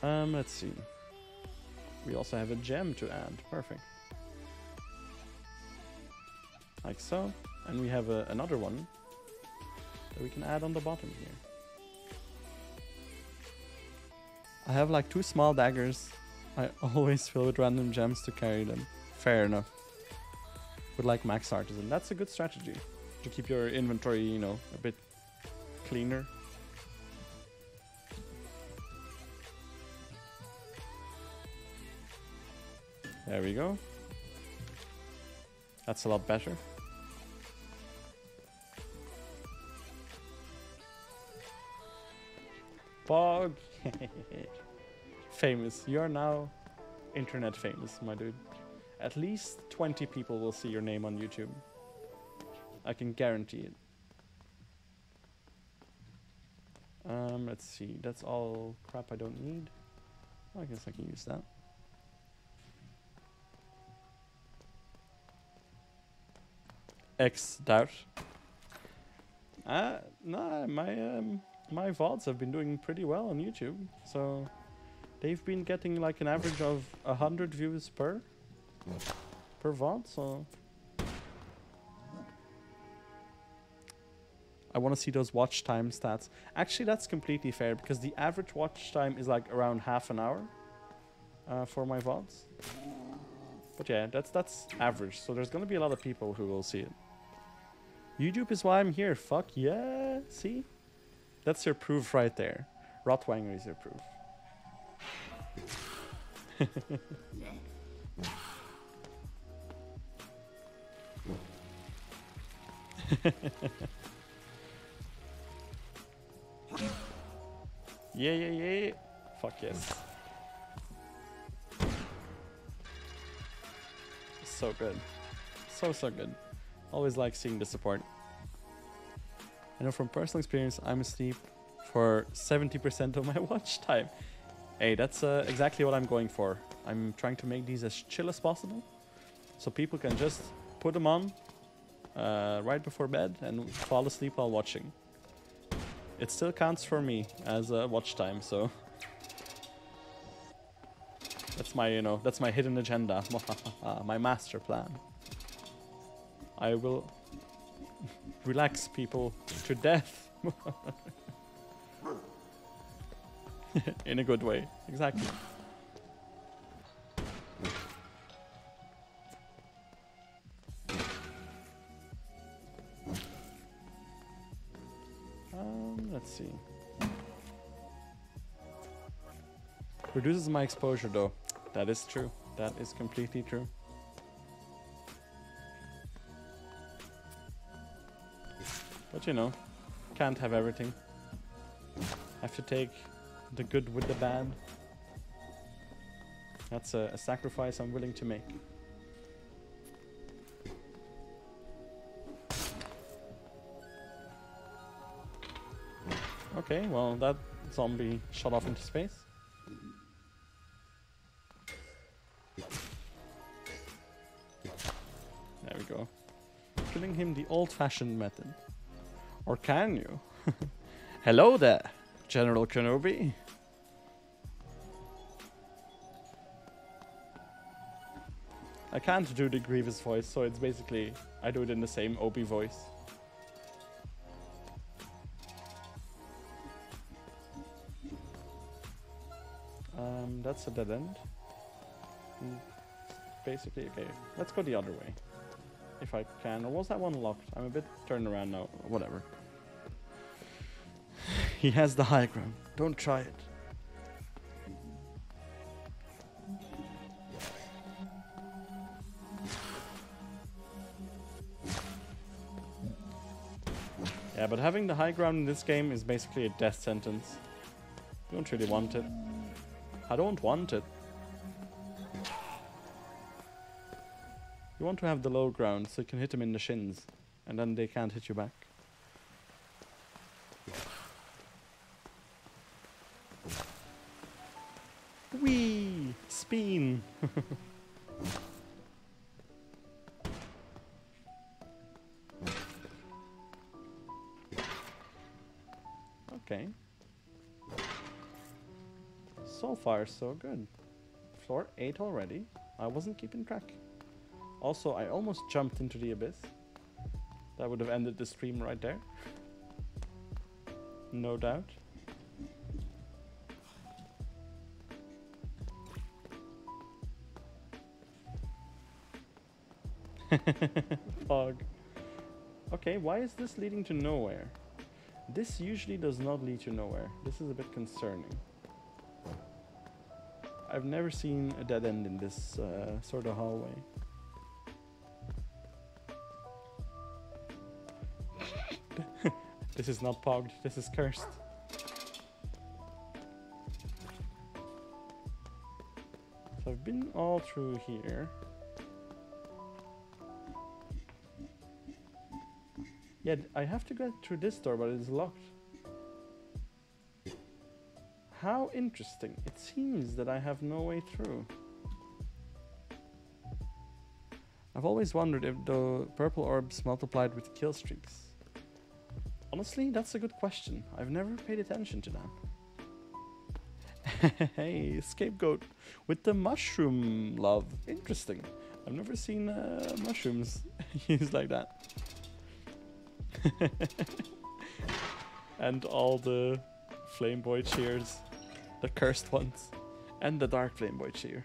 Um, let's see. We also have a gem to add. Perfect. Like so. And we have a, another one that we can add on the bottom here. I have like two small daggers. I [laughs] always fill with random gems to carry them. Fair enough. With like max artisan. That's a good strategy. To keep your inventory, you know, a bit cleaner. There we go. That's a lot better. Pog. [laughs] famous. You are now internet famous, my dude. At least 20 people will see your name on YouTube. I can guarantee it. Um, let's see. That's all crap I don't need. I guess I can use that. X doubt. Uh, no, my um, my VODs have been doing pretty well on YouTube. So they've been getting like an average of a hundred views per per VOD. So I want to see those watch time stats. Actually, that's completely fair because the average watch time is like around half an hour uh, for my VODs. But yeah, that's that's average. So there's gonna be a lot of people who will see it. YouTube is why I'm here. Fuck yeah. See? That's your proof right there. Rotwanger is your proof. [laughs] yeah, yeah, yeah. Fuck yes. So good. So, so good. Always like seeing the support. I know from personal experience, I'm asleep for 70% of my [laughs] watch time. Hey, that's uh, exactly what I'm going for. I'm trying to make these as chill as possible. So people can just put them on uh, right before bed and fall asleep while watching. it still counts for me as a watch time, so that's my, you know, that's my hidden agenda, [laughs] my master plan. I will relax people to death. [laughs] In a good way, exactly. Um, let's see. Reduces my exposure though. That is true. That is completely true. But you know, can't have everything. Have to take the good with the bad. That's a, a sacrifice I'm willing to make. Okay, well that zombie shot off into space. There we go. Killing him the old-fashioned method. Or can you? [laughs] Hello there, General Kenobi. I can't do the Grievous voice, so it's basically I do it in the same Obi voice. Um, that's a dead end. Mm, Basically, okay. Let's go the other way. If I can. Or was that one locked? I'm a bit turned around now. Whatever. [laughs] he has the high ground. Don't try it. Yeah, but having the high ground in this game is basically a death sentence. You don't really want it. I don't want it. You want to have the low ground so you can hit them in the shins, and then they can't hit you back. Far, so good. Floor 8 already. I wasn't keeping track. Also, I almost jumped into the abyss. That would have ended the stream right there. No doubt. [laughs] Fog. Okay, why is this leading to nowhere? This usually does not lead to nowhere. This is a bit concerning. I've never seen a dead end in this uh, sort of hallway. this is not pogged, this is cursed. So I've been all through here. Yeah, I have to get through this door, but it's locked. How interesting. It seems that I have no way through. I've always wondered if the purple orbs multiplied with kill streaks. Honestly, that's a good question. I've never paid attention to that. [laughs] hey, scapegoat with the mushroom love. Interesting. I've never seen uh, mushrooms [laughs] used like that. [laughs] and all the flame boy cheers, the cursed ones, and the dark flame boy cheer.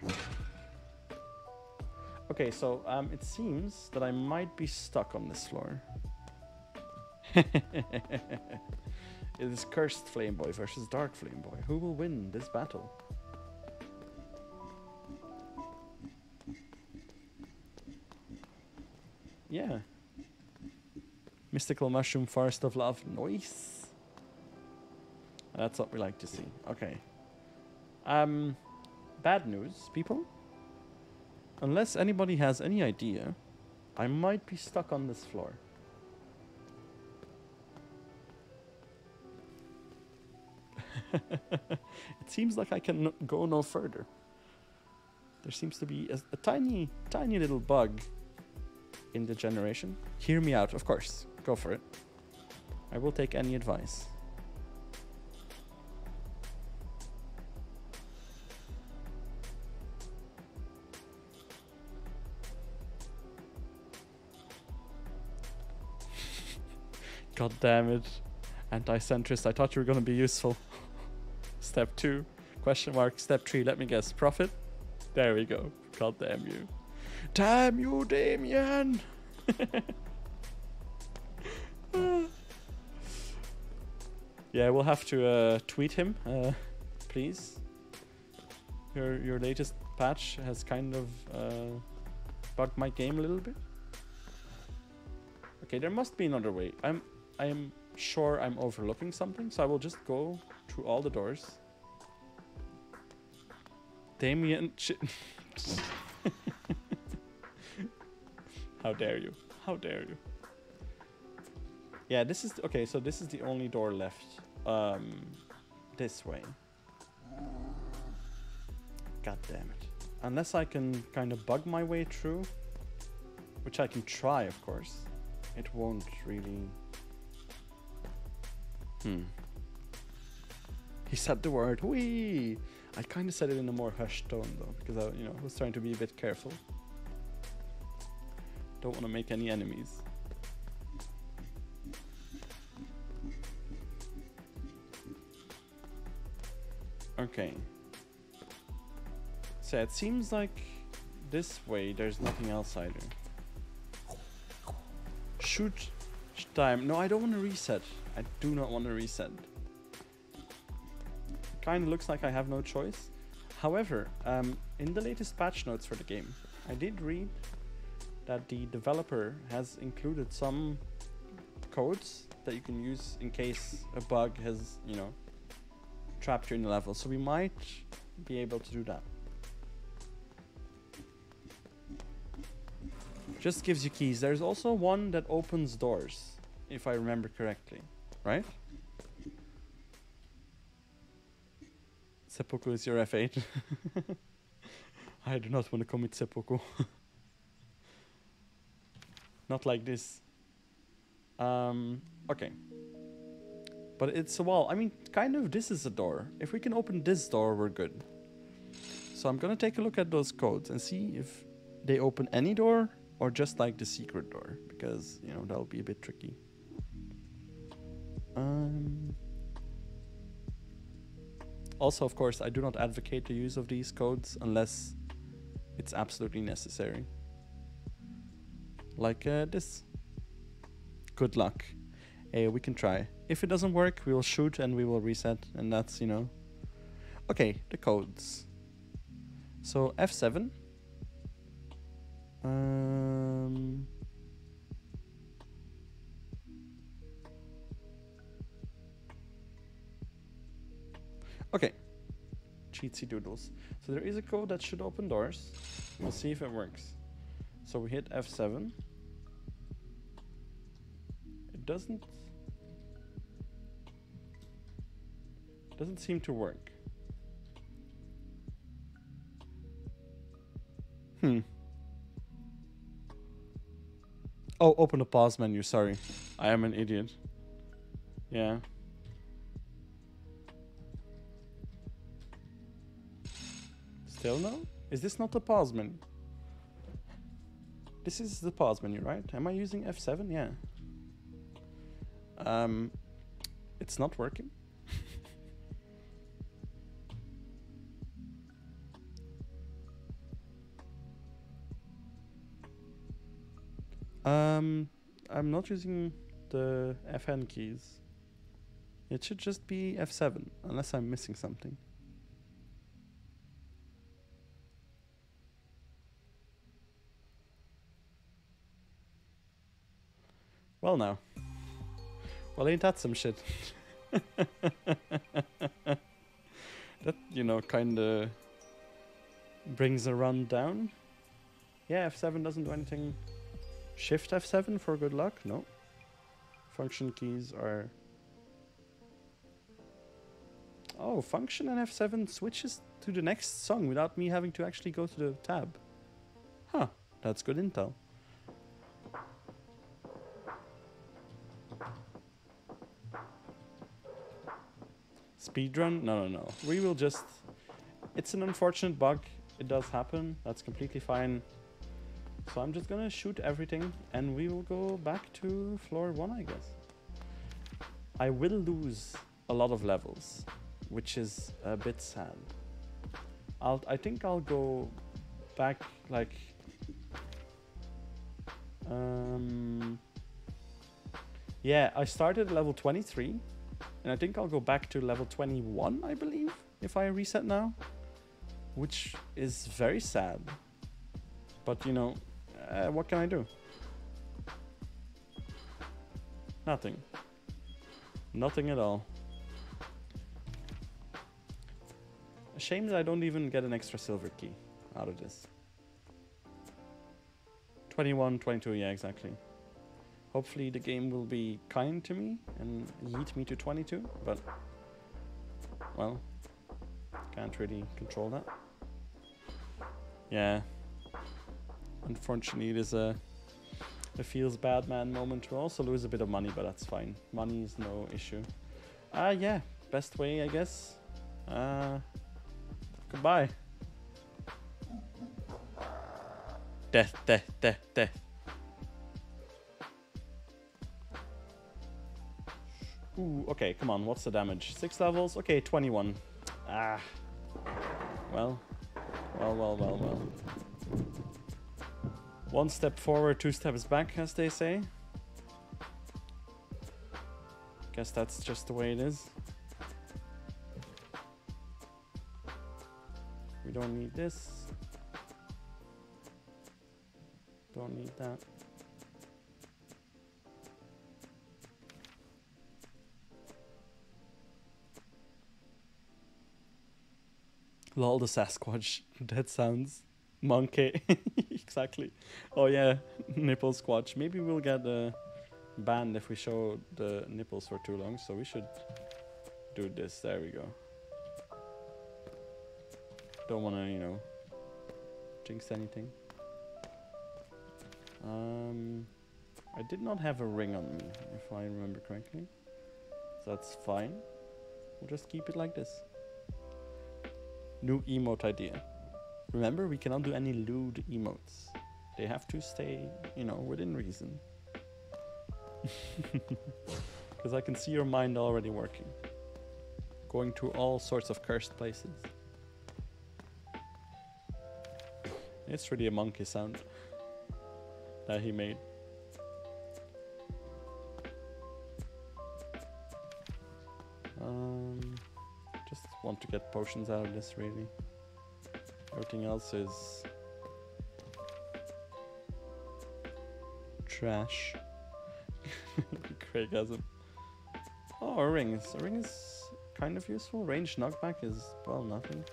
Okay, so um, it seems that I might be stuck on this floor. [laughs] it is cursed flame boy versus dark flame boy. Who will win this battle? Yeah. Mystical mushroom forest of love. Nice. That's what we like to see. Okay. Um, bad news, people. Unless anybody has any idea, I might be stuck on this floor. [laughs] it seems like I can go no further. There seems to be a, a tiny, tiny little bug in the generation. Hear me out, of course. Go for it. I will take any advice. God damn it. Anti-centrist, I thought you were gonna be useful. [laughs] Step two, question mark. Step three, let me guess. Profit? There we go. God damn you. Damn you, Damien! [laughs] yeah, we'll have to uh, tweet him, uh, please. Your your latest patch has kind of uh, bugged my game a little bit. Okay, there must be another way. I'm I am sure I'm overlooking something, so I will just go through all the doors. Damien, [laughs] how dare you? How dare you? Yeah, this is okay. So this is the only door left. Um, this way. God damn it! Unless I can kind of bug my way through, which I can try, of course, it won't really. Hmm. He said the word "wee." I kind of said it in a more hushed tone though, because I, you know, was trying to be a bit careful. Don't want to make any enemies. Okay. So it seems like this way there's nothing else either. Chute time. No, I don't want to reset. I do not want to reset. Kind of looks like I have no choice. However, um, in the latest patch notes for the game, I did read that the developer has included some codes that you can use in case a bug has, you know, trapped you in the level. So we might be able to do that. Just gives you keys. There's also one that opens doors, if I remember correctly, right? Seppuku is your F8. [laughs] I do not want to commit seppuku. [laughs] not like this. Um, okay. But it's a wall. I mean, kind of, this is a door. If we can open this door, we're good. So I'm gonna take a look at those codes and see if they open any door or just like the secret door, because, you know, that'll be a bit tricky. Um, also, of course, I do not advocate the use of these codes unless it's absolutely necessary. Like uh, this. Good luck. Hey, we can try. If it doesn't work, we will shoot and we will reset, and that's, you know. Okay, the codes. So F7. Um, okay. Cheatsy doodles. So there is a code that should open doors. We'll see if it works. So we hit F7. It doesn't doesn't seem to work. Hmm. Oh, open the pause menu, sorry. I am an idiot. Yeah. Still no? Is this not the pause menu? This is the pause menu, right? Am I using F7? Yeah. Um, it's not working. [laughs] um, I'm not using the FN keys. It should just be F7, unless I'm missing something. Well, now. Well, ain't that some shit? [laughs] that, you know, kind of brings a run down. Yeah, F7 doesn't do anything. Shift F7 for good luck? No. Function keys are. Oh, function and F7 switches to the next song without me having to actually go to the tab. Huh, that's good intel. Speedrun? No, no, no. We will just... It's an unfortunate bug. It does happen. That's completely fine. So I'm just gonna shoot everything and we will go back to floor one, I guess. I will lose a lot of levels, which is a bit sad. I'll I think I'll go back like um yeah, I started level 23 and I think I'll go back to level 21, I believe, if I reset now, which is very sad. But you know, uh, what can I do? Nothing. Nothing at all. A shame that I don't even get an extra silver key out of this. 21, 22, yeah, exactly. Hopefully the game will be kind to me and yeet me to 22, but... Well, can't really control that. Yeah. Unfortunately, it is a, a feels bad man moment. We'll also lose a bit of money, but that's fine. Money is no issue. Ah, uh, yeah. Best way, I guess. Uh, goodbye. Death, death, death, death. Ooh, okay, come on, what's the damage? Six levels? Okay, 21. Ah. Well. Well, well, well, well. One step forward, two steps back, as they say. Guess that's just the way it is. We don't need this. Don't need that. Lol, the Sasquatch. [laughs] That sounds monkey. [laughs] exactly. Oh yeah, nipple squatch. Maybe we'll get uh, banned if we show the nipples for too long. So we should do this. There we go. Don't want to, you know, jinx anything. Um, I did not have a ring on me, if I remember correctly. So that's fine. We'll just keep it like this. New emote idea. Remember, we cannot do any lewd emotes. They have to stay, you know, within reason. [laughs] Because I can see your mind already working. Going to all sorts of cursed places. It's really a monkey sound that he made. Get potions out of this really. Everything else is trash. [laughs] Craig has him. Oh, a ring. A ring is kind of useful. Range knockback is, well, nothing.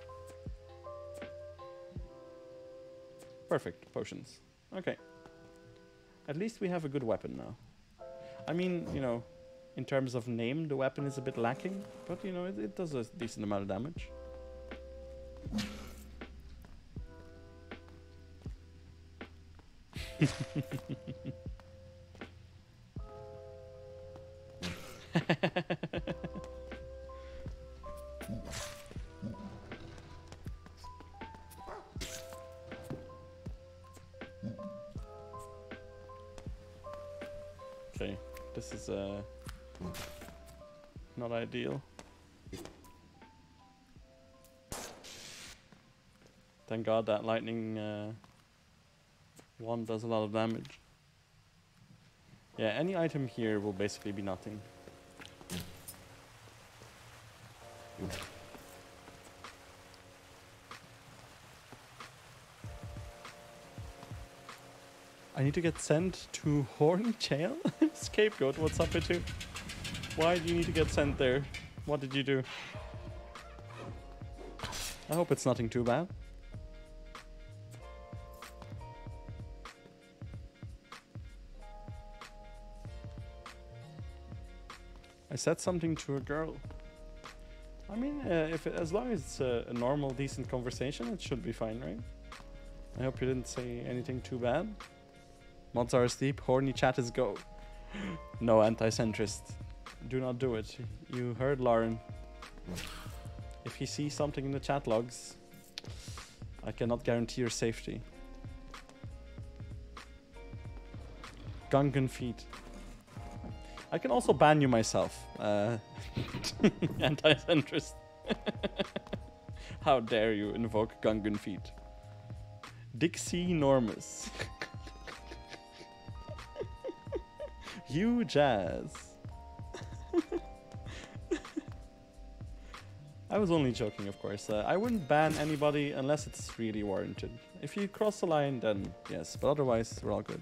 Perfect. Potions. Okay. At least we have a good weapon now. I mean, you know, in terms of name, the weapon is a bit lacking, but you know, it, it does a decent amount of damage. [laughs] not ideal. Thank God that lightning uh, one does a lot of damage. Yeah, any item here will basically be nothing. I need to get sent to [laughs] Horn Jail? Scapegoat, what's up with you? Why do you need to get sent there? What did you do? I hope it's nothing too bad. I said something to a girl. I mean, uh, if it, as long as it's a, a normal, decent conversation, it should be fine, right? I hope you didn't say anything too bad. Mods are asleep. Horny chat is go. [gasps] no anti-centrist. Do not do it. You heard Lauren. If he sees something in the chat logs, I cannot guarantee your safety. Gungan feet. I can also ban you myself. Uh, [laughs] Anti-centrist. [laughs] How dare you invoke Gungan feet? Dixie Normus. [laughs] you jazz. [laughs] I was only joking, of course. Uh, I wouldn't ban anybody unless it's really warranted. If you cross the line, then yes, but otherwise, we're all good.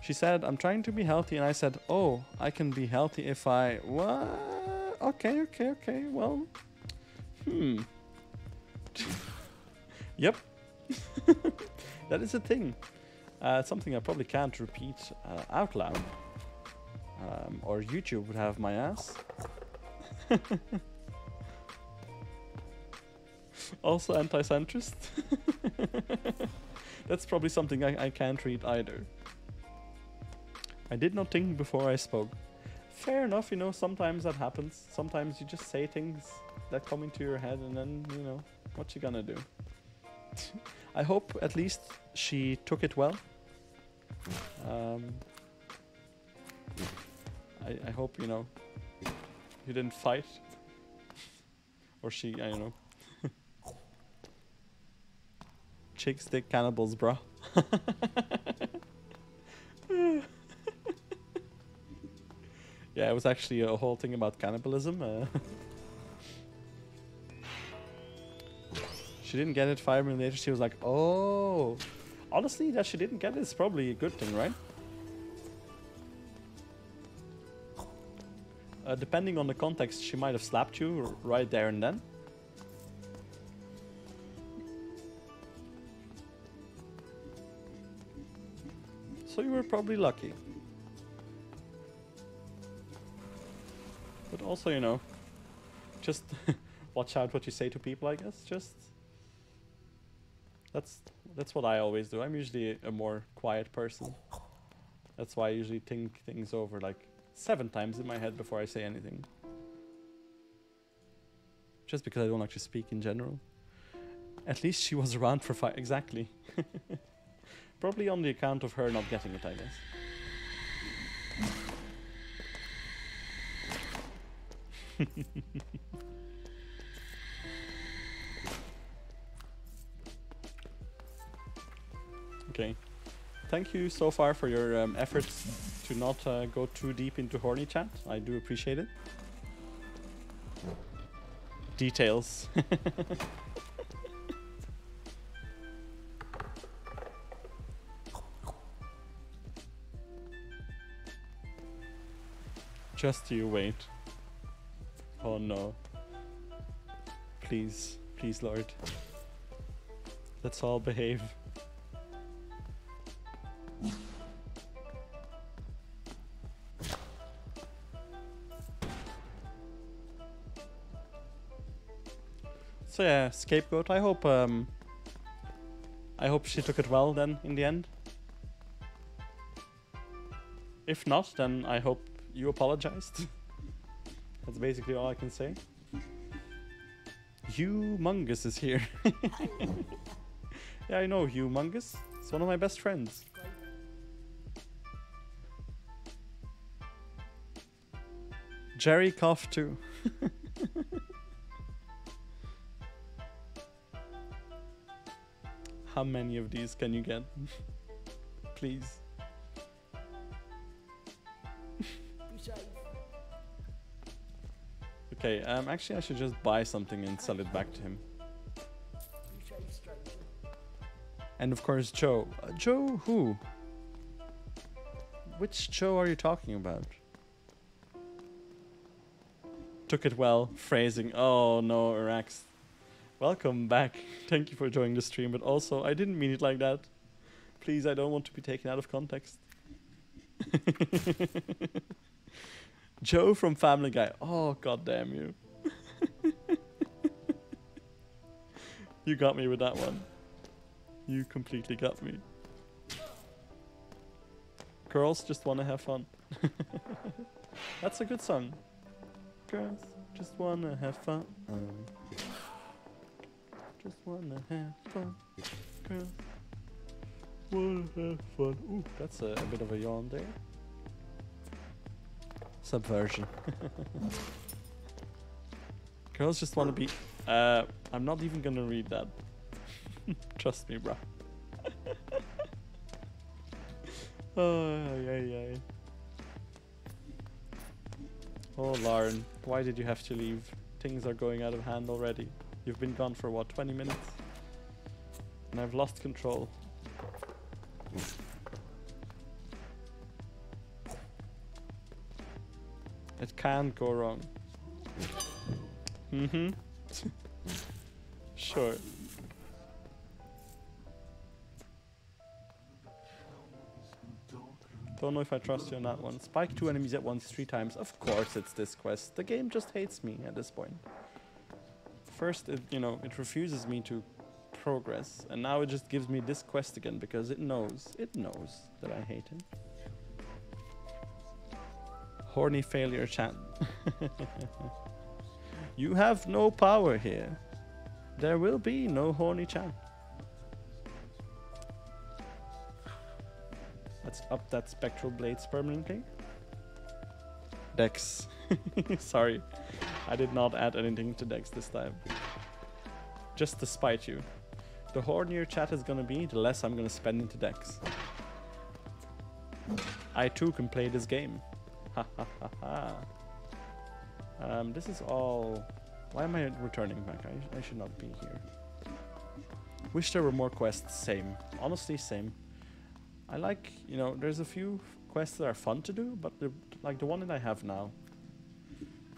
She said, I'm trying to be healthy, and I said, Oh, I can be healthy if I. What? Okay, okay, okay, well. Hmm. [laughs] yep. [laughs] that is a thing. Uh, something I probably can't repeat uh, out loud. Um, or YouTube would have my ass. [laughs] also anti-centrist. [laughs] That's probably something I, I can't read either. I did not think before I spoke. Fair enough, you know, sometimes that happens. Sometimes you just say things that come into your head and then, you know, what you gonna do? [laughs] I hope at least she took it well. Um, I, I hope, you know, you didn't fight. or she, I don't know. [laughs] Chicks stick cannibals, bro. [laughs] yeah, it was actually a whole thing about cannibalism. Uh, she didn't get it five minutes later. She was like, oh. Honestly, that she didn't get it is probably a good thing, right? Uh, depending on the context, she might have slapped you right there and then. So you were probably lucky. But also, you know, just [laughs] watch out what you say to people, I guess. Just that's that's what I always do. I'm usually a more quiet person. That's why I usually think things over like seven times in my head before I say anything. Just because I don't actually speak in general. At least she was around for five. Exactly. [laughs] Probably on the account of her not getting it, I guess. [laughs] okay. Thank you so far for your um, efforts to not uh, go too deep into horny chat. I do appreciate it. Details. [laughs] Just you wait. Oh no. Please, please, Lord. Let's all behave. So yeah, scapegoat. I hope um I hope she took it well then in the end. If not, then I hope you apologized. [laughs] That's basically all I can say. Humongous is here. [laughs] yeah, I know Humongous. It's one of my best friends. Jerry cough too. [laughs] How many of these can you get? [laughs] Please. [laughs] Okay, um, actually, I should just buy something and sell it back to him. And of course, Joe. Uh, Joe who? Which Joe are you talking about? Took it well. Phrasing. Oh no, Arax. Welcome back. Thank you for joining the stream, but also, I didn't mean it like that. Please, I don't want to be taken out of context. [laughs] Joe from Family Guy. Oh, god damn you. [laughs] you got me with that one. You completely got me. Girls just want to have fun. [laughs] That's a good song. Girls just want to have fun. Um, Just want to have fun. Girls want to have fun. Ooh, that's a, a bit of a yawn there. Subversion. [laughs] Girls just want to be. Uh, I'm not even gonna read that. [laughs] Trust me, bro. oh, yeah, yeah. Oh, Lauren, why did you have to leave? Things are going out of hand already. You've been gone for what, 20 minutes? And I've lost control. It can't go wrong. Mm-hmm. sure. Don't know if I trust you on that one. Spike two enemies at once three times. Of course it's this quest. The game just hates me at this point. First, it, you know, it refuses me to progress. And now it just gives me this quest again because it knows. It knows that I hate him. Horny failure chat. [laughs] you have no power here. There will be no horny chat. Let's up that spectral blades permanently. Dex. [laughs] Sorry. I did not add anything to Dex this time. Just to spite you. The hornier chat is gonna be, the less I'm gonna spend into Dex. I too can play this game. [laughs] Ha ha ha ha. Um, this is all... Why am I returning back? I, I should not be here. Wish there were more quests. Same. Honestly, same. I like, you know, there's a few quests that are fun to do, but the, like the one that I have now,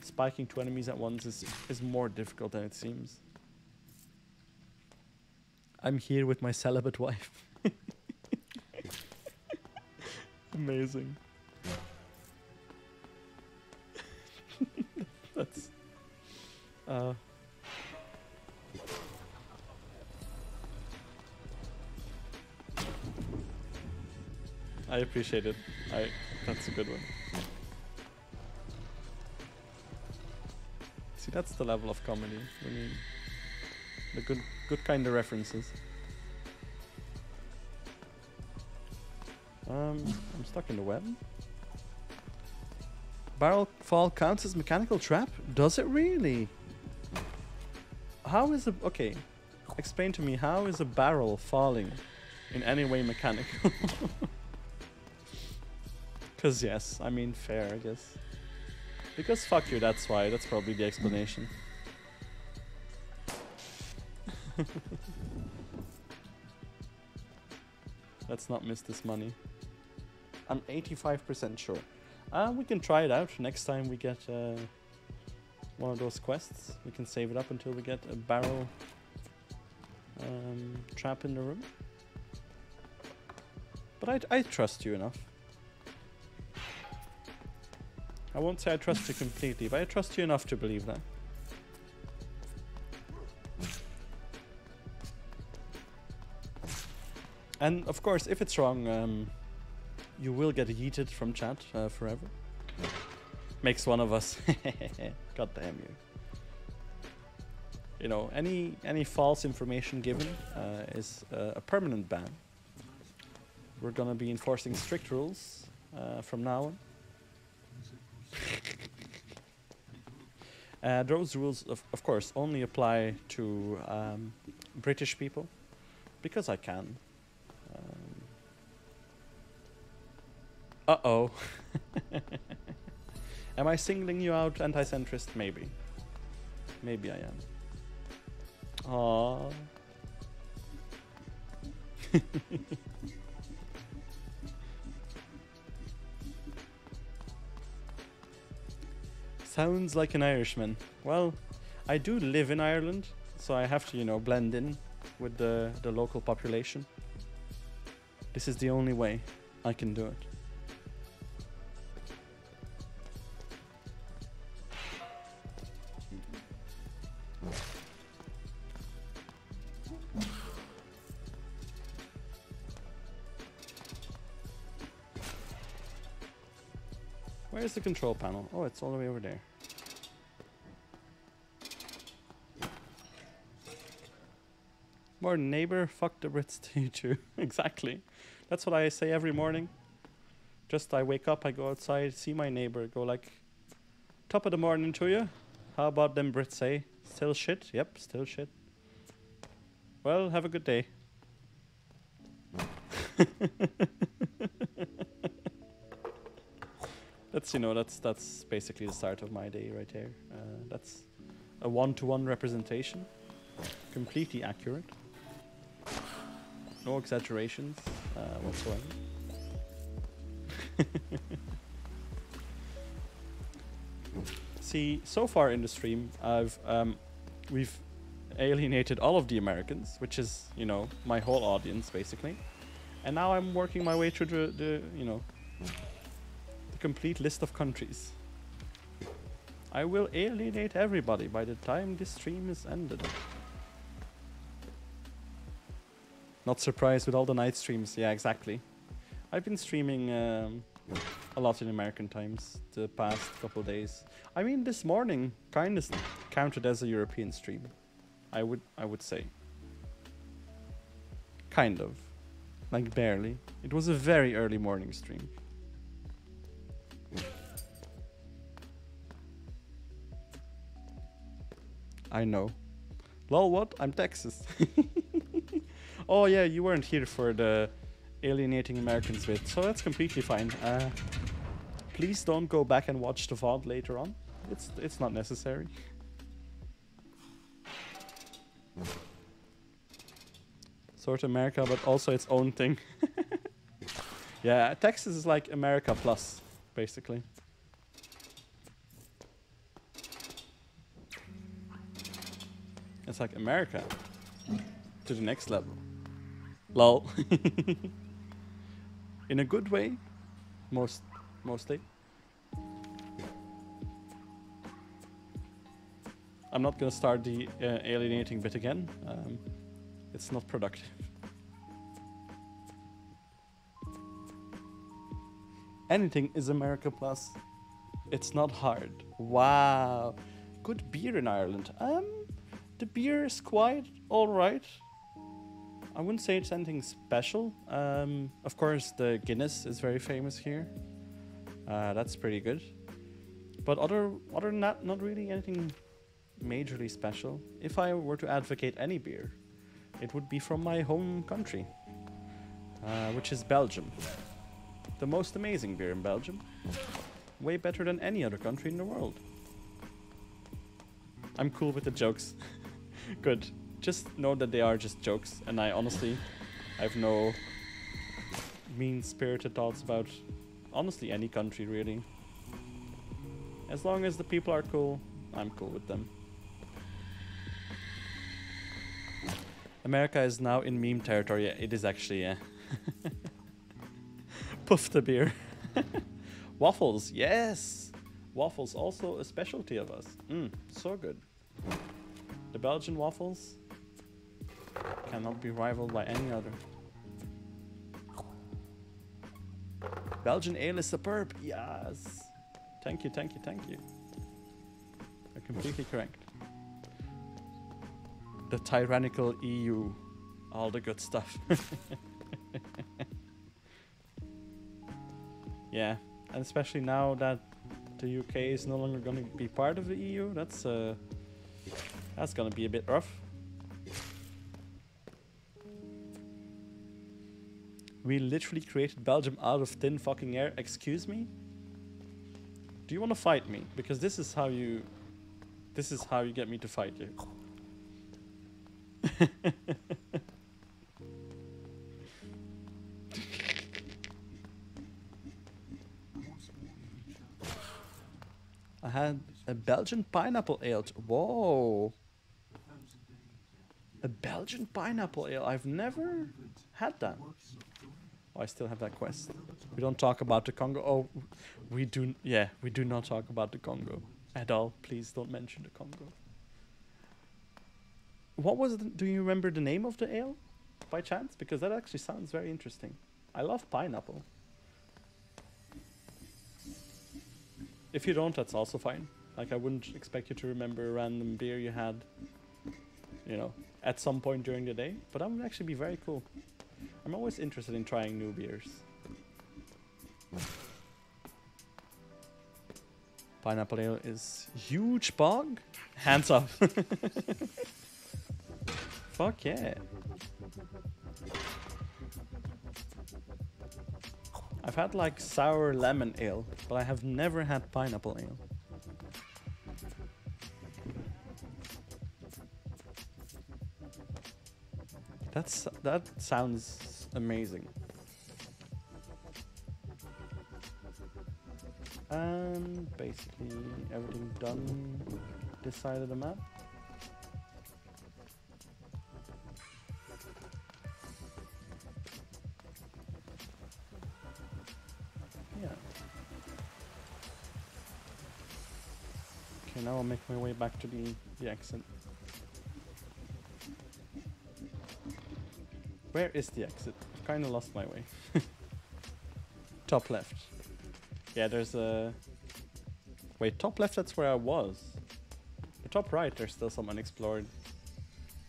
spiking two enemies at once is, is more difficult than it seems. I'm here with my celibate wife. [laughs] Amazing. [laughs] That's. Uh. I appreciate it. I. That's a good one. See, that's the level of comedy. When you, the good, good kind of references. Um, I'm stuck in the web. Barrel fall counts as mechanical trap? Does it really? How is a okay? Explain to me how is a barrel falling in any way mechanical? [laughs] Cause yes, I mean fair, I guess. Because fuck you, that's why. That's probably the explanation. [laughs] Let's not miss this money. I'm 85% sure. Uh, we can try it out next time we get uh, one of those quests. We can save it up until we get a barrel um, trap in the room. But I, I trust you enough. I won't say I trust you completely, but I trust you enough to believe that. And of course, if it's wrong, um, you will get yeeted from chat uh, forever. Makes one of us. [laughs] God damn you. You know, any any false information given uh, is uh, a permanent ban. We're gonna be enforcing strict rules uh, from now on. Uh, those rules, of, of course, only apply to um, British people, because I can. Uh oh. [laughs] am I singling you out, anti-centrist? Maybe. Maybe I am. Aww. [laughs] Sounds like an Irishman. Well, I do live in Ireland, so I have to, you know, blend in with the, the local population. This is the only way I can do it. Where's the control panel? Oh, it's all the way over there. More neighbor, fuck the Brits [laughs] to you exactly. That's what I say every morning. Just I wake up, I go outside, see my neighbor, go like, top of the morning to you. How about them Brits say? Still shit? Yep, still shit. Well, have a good day. [laughs] that's you know that's that's basically the start of my day right there. Uh, that's a one-to-one representation, completely accurate. No exaggerations uh, whatsoever. [laughs] See, so far in the stream, I've um, we've alienated all of the Americans, which is you know my whole audience basically, and now I'm working my way through the, the you know complete list of countries. I will alienate everybody by the time this stream is ended. Not surprised with all the night streams. Yeah, exactly. I've been streaming um, a lot in American times the past couple days. I mean, this morning kind of counted as a European stream. I would I would say. Kind of. Like barely. It was a very early morning stream. I know. Lol, what? I'm Texas. [laughs] oh yeah, you weren't here for the alienating Americans bit, so that's completely fine. Uh, please don't go back and watch the VOD later on. It's it's not necessary. Sort of America, but also its own thing. [laughs] yeah, Texas is like America plus, basically. It's like America to the next level. Lol. [laughs] In a good way, most mostly. I'm not gonna start the uh, alienating bit again. Um, it's not productive. Anything is America Plus. It's not hard. Wow. Good beer in Ireland. Um, the beer is quite alright. I wouldn't say it's anything special. Um, of course, the Guinness is very famous here. Uh, that's pretty good. But other other than that, not really anything majorly special. If I were to advocate any beer, it would be from my home country, uh, which is Belgium. The most amazing beer in Belgium. Way better than any other country in the world. I'm cool with the jokes. [laughs] Good. Just know that they are just jokes, and I honestly, I have no mean-spirited thoughts about honestly any country really. As long as the people are cool, I'm cool with them. America is now in meme territory. It is actually, yeah. [laughs] Puff the beer. [laughs] Waffles, yes! Waffles, also a specialty of us. Mm, so good. The Belgian waffles cannot be rivaled by any other. Belgian ale is superb. Yes. Thank you, thank you, thank you. You're completely correct. The tyrannical EU. All the good stuff. [laughs] yeah, and especially now that the UK is no longer going to be part of the EU, that's uh, that's going to be a bit rough. We literally created Belgium out of thin fucking air. Excuse me? Do you want to fight me? Because this is how you... This is how you get me to fight you. [laughs] I had a Belgian pineapple ale. Whoa. A Belgian pineapple ale. I've never had that. Oh, I still have that quest. We don't talk about the Congo. Oh, we do. Yeah, we do not talk about the Congo at all. Please don't mention the Congo. What was it? Do you remember the name of the ale, by chance? Because that actually sounds very interesting. I love pineapple. If you don't, that's also fine. Like I wouldn't expect you to remember a random beer you had, you know, at some point during the day. But that would actually be very cool. I'm always interested in trying new beers. Pineapple ale is huge pog. Hands up. [laughs] Fuck yeah. I've had like sour lemon ale, but I have never had pineapple ale. That's that sounds amazing. And basically everything done this side of the map. Yeah. Okay, now I'll make my way back to the, the exit. Where is the exit? I've kind of lost my way. [laughs] top left. Yeah, there's a... Wait, top left, that's where I was. The top right, there's still some unexplored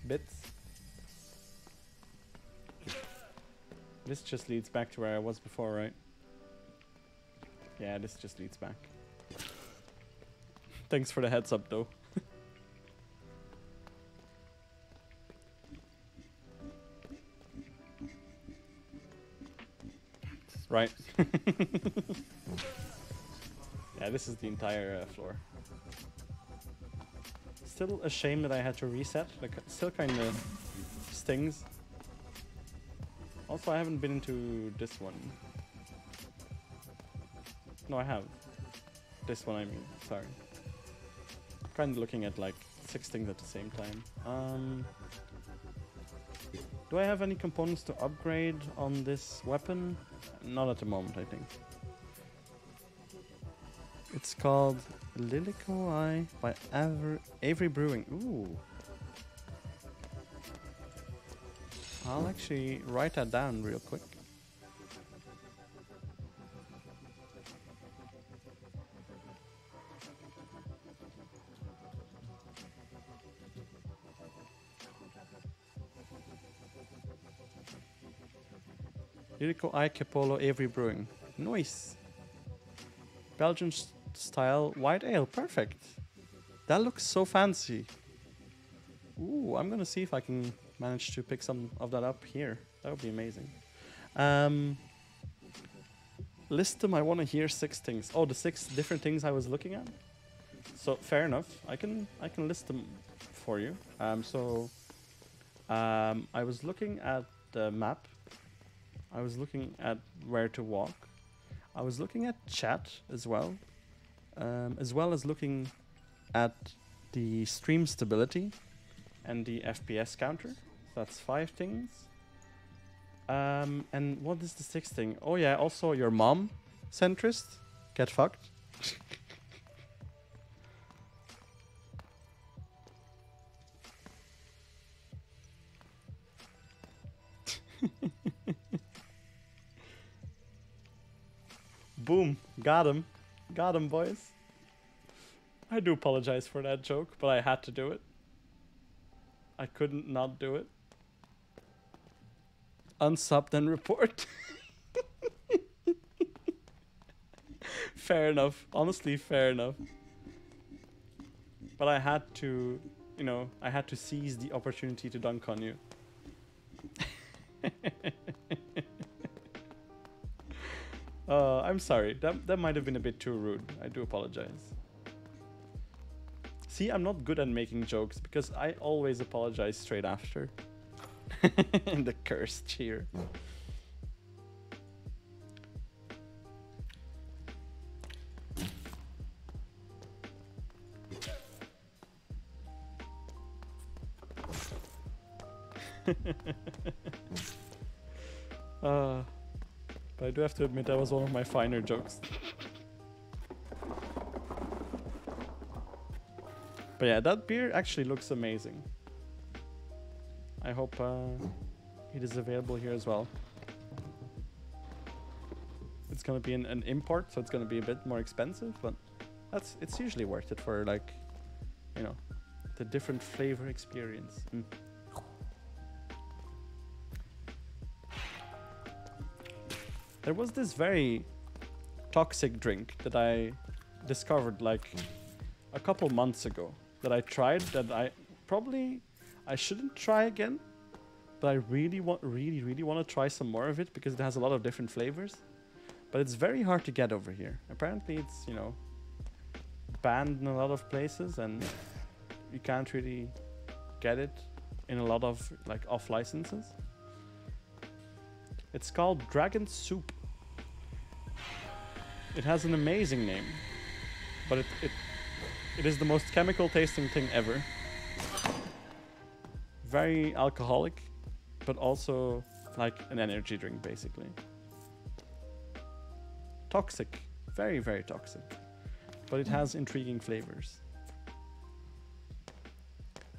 bits. This just leads back to where I was before, right? Yeah, this just leads back. [laughs] Thanks for the heads up, though. Right. [laughs] yeah, this is the entire uh, floor. Still a shame that I had to reset. Like, still kind of stings. Also, I haven't been into this one. No, I have. This one, I mean. Sorry. Kind of looking at like six things at the same time. Um, do I have any components to upgrade on this weapon? Not at the moment, I think. It's called Liliko'i by Aver Avery Brewing. Ooh. I'll actually write that down real quick. Liliko'i Kepolo Avery Brewing. Nice. Belgian style white ale. Perfect. That looks so fancy. Ooh, I'm gonna see if I can manage to pick some of that up here. That would be amazing. Um, list them. I want to hear six things. Oh, the six different things I was looking at. So fair enough. I can I can list them for you. Um, so um, I was looking at the map. I was looking at where to walk. I was looking at chat as well, um, as well as looking at the stream stability and the FPS counter. That's five things. Um, and what is the sixth thing? Oh yeah, also your mom centrist. Get fucked. [laughs] Boom. Got him. Got him, boys. I do apologize for that joke, but I had to do it. I couldn't not do it. Unsub then report. [laughs] fair enough. Honestly, fair enough. But I had to, you know, I had to seize the opportunity to dunk on you. [laughs] uh, I'm sorry. That that might have been a bit too rude. I do apologize. See, I'm not good at making jokes because I always apologize straight after. [laughs] the cursed cheer. [laughs] uh, but I do have to admit that was one of my finer jokes. But yeah, that beer actually looks amazing. I hope uh, it is available here as well. It's gonna be an, an import, so it's gonna be a bit more expensive, but that's it's usually worth it for like, you know, the different flavor experience. Mm. There was this very toxic drink that I discovered like a couple months ago that I tried that I probably I shouldn't try again, but I really want really really want to try some more of it because it has a lot of different flavors. But it's very hard to get over here. Apparently it's, you know, banned in a lot of places and you can't really get it in a lot of like off licenses. It's called Dragon Soop. It has an amazing name, but it, it it is the most chemical tasting thing ever. Very alcoholic, but also like an energy drink basically. Toxic, very very toxic, but it has intriguing flavors.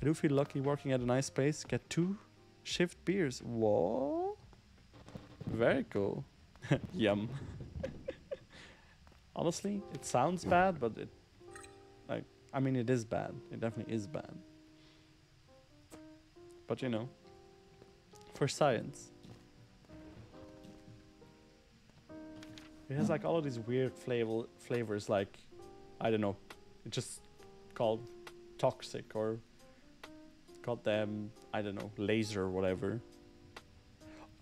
I do feel lucky working at a nice place. Get two shift beers. Whoa. Very cool. [laughs] Yum. [laughs] Honestly, it sounds hmm. bad, but it like I mean it is bad. It definitely is bad. But you know, for science. It has like all of these weird flavor flavors like I don't know. It's just called toxic or goddamn I don't know, laser or whatever.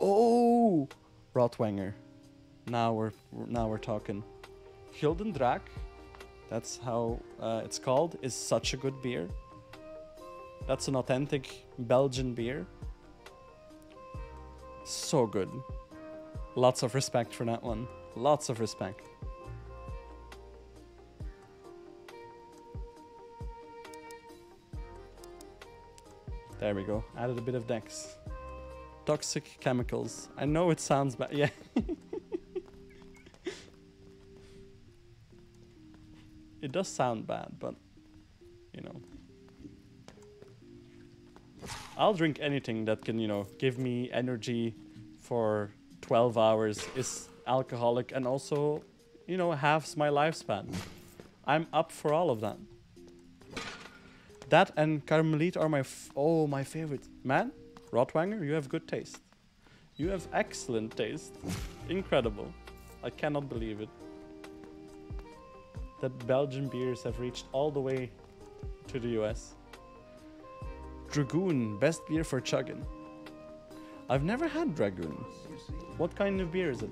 Oh, Rotwanger. Now we're now we're talking. Gulden Draak, that's how uh, it's called, is such a good beer. That's an authentic Belgian beer. So good. Lots of respect for that one. Lots of respect. There we go. Added a bit of Dex. Toxic chemicals. I know it sounds bad. Yeah. [laughs] it does sound bad, but you know. I'll drink anything that can, you know, give me energy for 12 hours, is alcoholic, and also, you know, halves my lifespan. I'm up for all of that. That and Karmeliet are my oh my favorite. Man, Rotwanger, you have good taste. You have excellent taste. Incredible. I cannot believe it. That Belgian beers have reached all the way to the US. Dragoon, best beer for chugging. I've never had Dragoon. What kind of beer is it?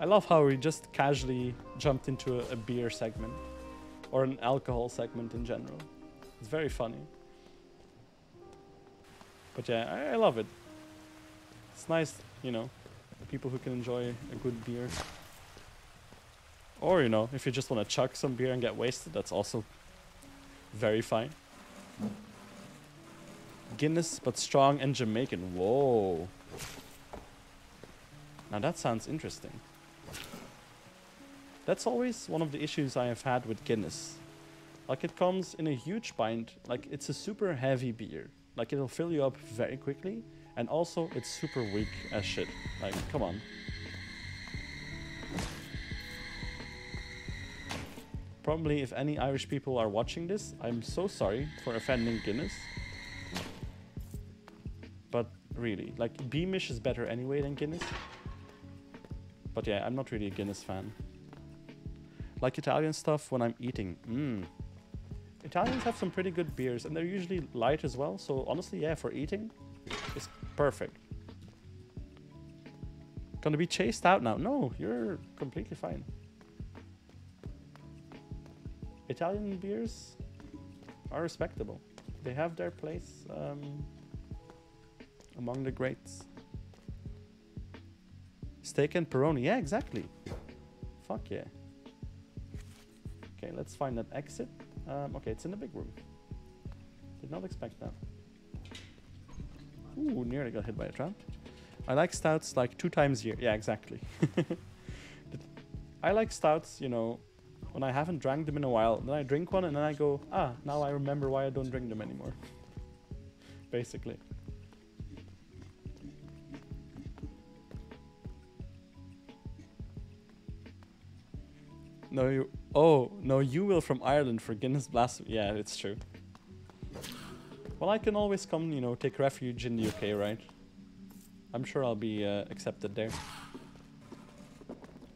I love how we just casually jumped into a, a beer segment or an alcohol segment in general. It's very funny. But yeah, I, I love it. It's nice, you know, people who can enjoy a good beer. Or, you know, if you just want to chuck some beer and get wasted, that's also very fine. Guinness, but strong and Jamaican. Whoa. Now that sounds interesting. That's always one of the issues I have had with Guinness. Like it comes in a huge pint, like it's a super heavy beer. Like it'll fill you up very quickly, and also it's super weak as shit. Like, come on. Probably if any Irish people are watching this, I'm so sorry for offending Guinness. But really, like Beamish is better anyway than Guinness. But yeah, I'm not really a Guinness fan. Like Italian stuff when I'm eating. Mmm. Italians have some pretty good beers and they're usually light as well. So honestly, yeah, for eating, it's perfect. Gonna be chased out now. No, you're completely fine. Italian beers are respectable. They have their place um, among the greats. Steak and Peroni. Yeah, exactly. Fuck yeah. Okay, let's find that exit. Um, okay, it's in the big room. Did not expect that. Ooh, nearly got hit by a trap. I like stouts like two times a year. Yeah, exactly. [laughs] I like stouts, you know, when I haven't drank them in a while. Then I drink one and then I go, ah, now I remember why I don't drink them anymore. [laughs] Basically. No, you. Oh, no, you will from Ireland for Guinness Blasphemy. Yeah, it's true. Well, I can always come, you know, take refuge in the UK, right? I'm sure I'll be uh, accepted there.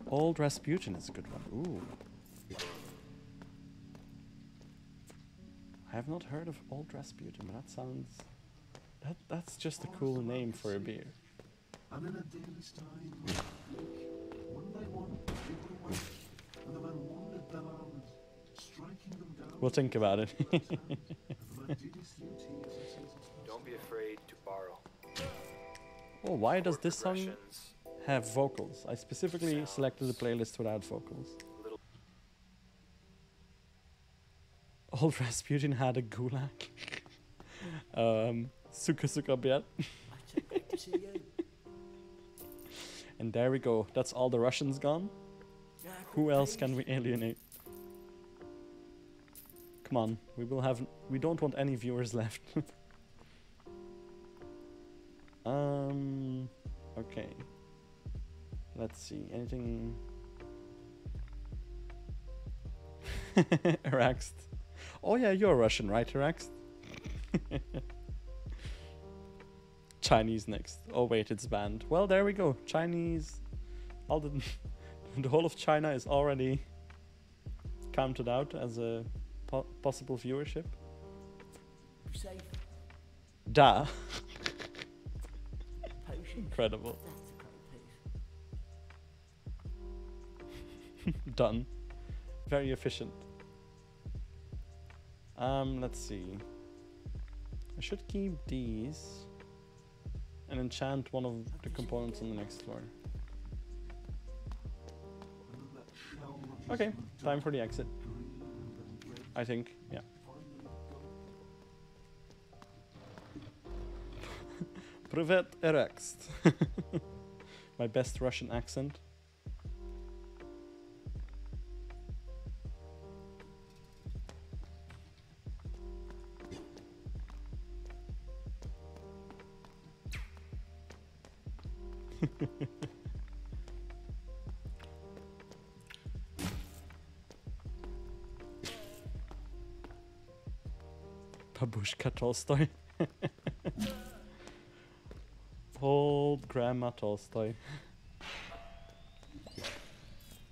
Old Rasputin is a good one. Ooh. I have not heard of Old Rasputin, but that sounds. That that's just a cool name for a beer. And in a day's time, one by one, they grew weak, and the man We'll think about it. and the man did his [laughs] duty as he sees his Don't be afraid to borrow. oh, why does this song have vocals? I specifically selected a playlist without vocals. [laughs] Old Rasputin had a gulag. [laughs] um, suka suka biat. That's great to see you. And there we go. That's all the Russians gone. Who else can we alienate? Come on, we will have. We don't want any viewers [laughs] left. um. Okay. Let's see. Anything. [laughs] Araxt. Oh yeah, you're Russian, right, Araxt? [laughs] Chinese next. Oh wait, it's banned. Well, there we go. Chinese. All the the whole of China is already counted out as a po- possible viewership. Safe Da. Incredible. That's a great. [laughs] Done. Very efficient. Um, let's see. I should keep these and enchant one of the components on the next floor. and that shall not Okay, time for the exit. I think, yeah. [laughs] Privet Erext. [laughs] My best Russian accent. Babushka Tolstoy. [laughs] Old Grandma Tolstoy.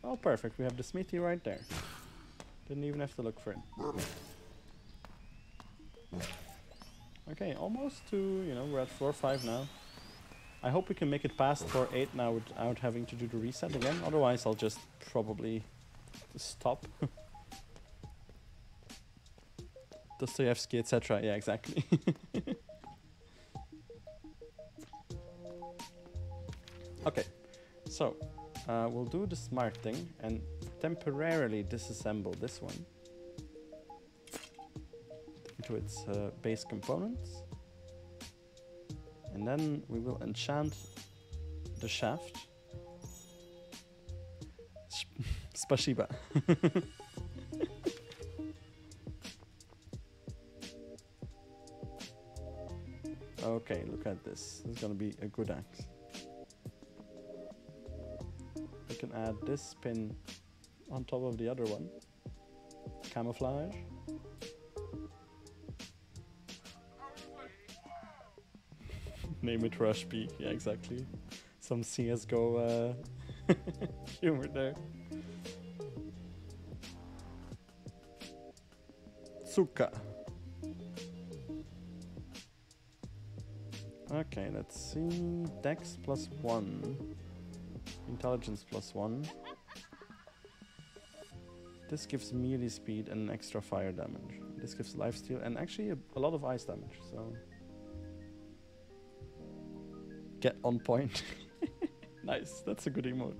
Oh, perfect. We have the smithy right there. Didn't even have to look for it. Okay, almost to, you know, we're at floor 5 now. I hope we can make it past floor 8 now without having to do the reset again. Otherwise, I'll just probably stop. [laughs] Dostoevsky, etc. Yeah, exactly. [laughs] okay, so uh, we'll do the smart thing and temporarily disassemble this one into its uh, base components. And then we will enchant the shaft. Sp- [laughs] [laughs] Okay, look at this. This is gonna be a good axe. We can add this pin on top of the other one. Camouflage. [laughs] Name it Rush B. Yeah, exactly. Some CSGO uh, [laughs] humor there. Tsuka. Okay, let's see. Dex plus one. Intelligence plus one. This gives melee speed and extra fire damage. This gives lifesteal and actually a, a lot of ice damage, so. Get on point. [laughs] nice, that's a good emote.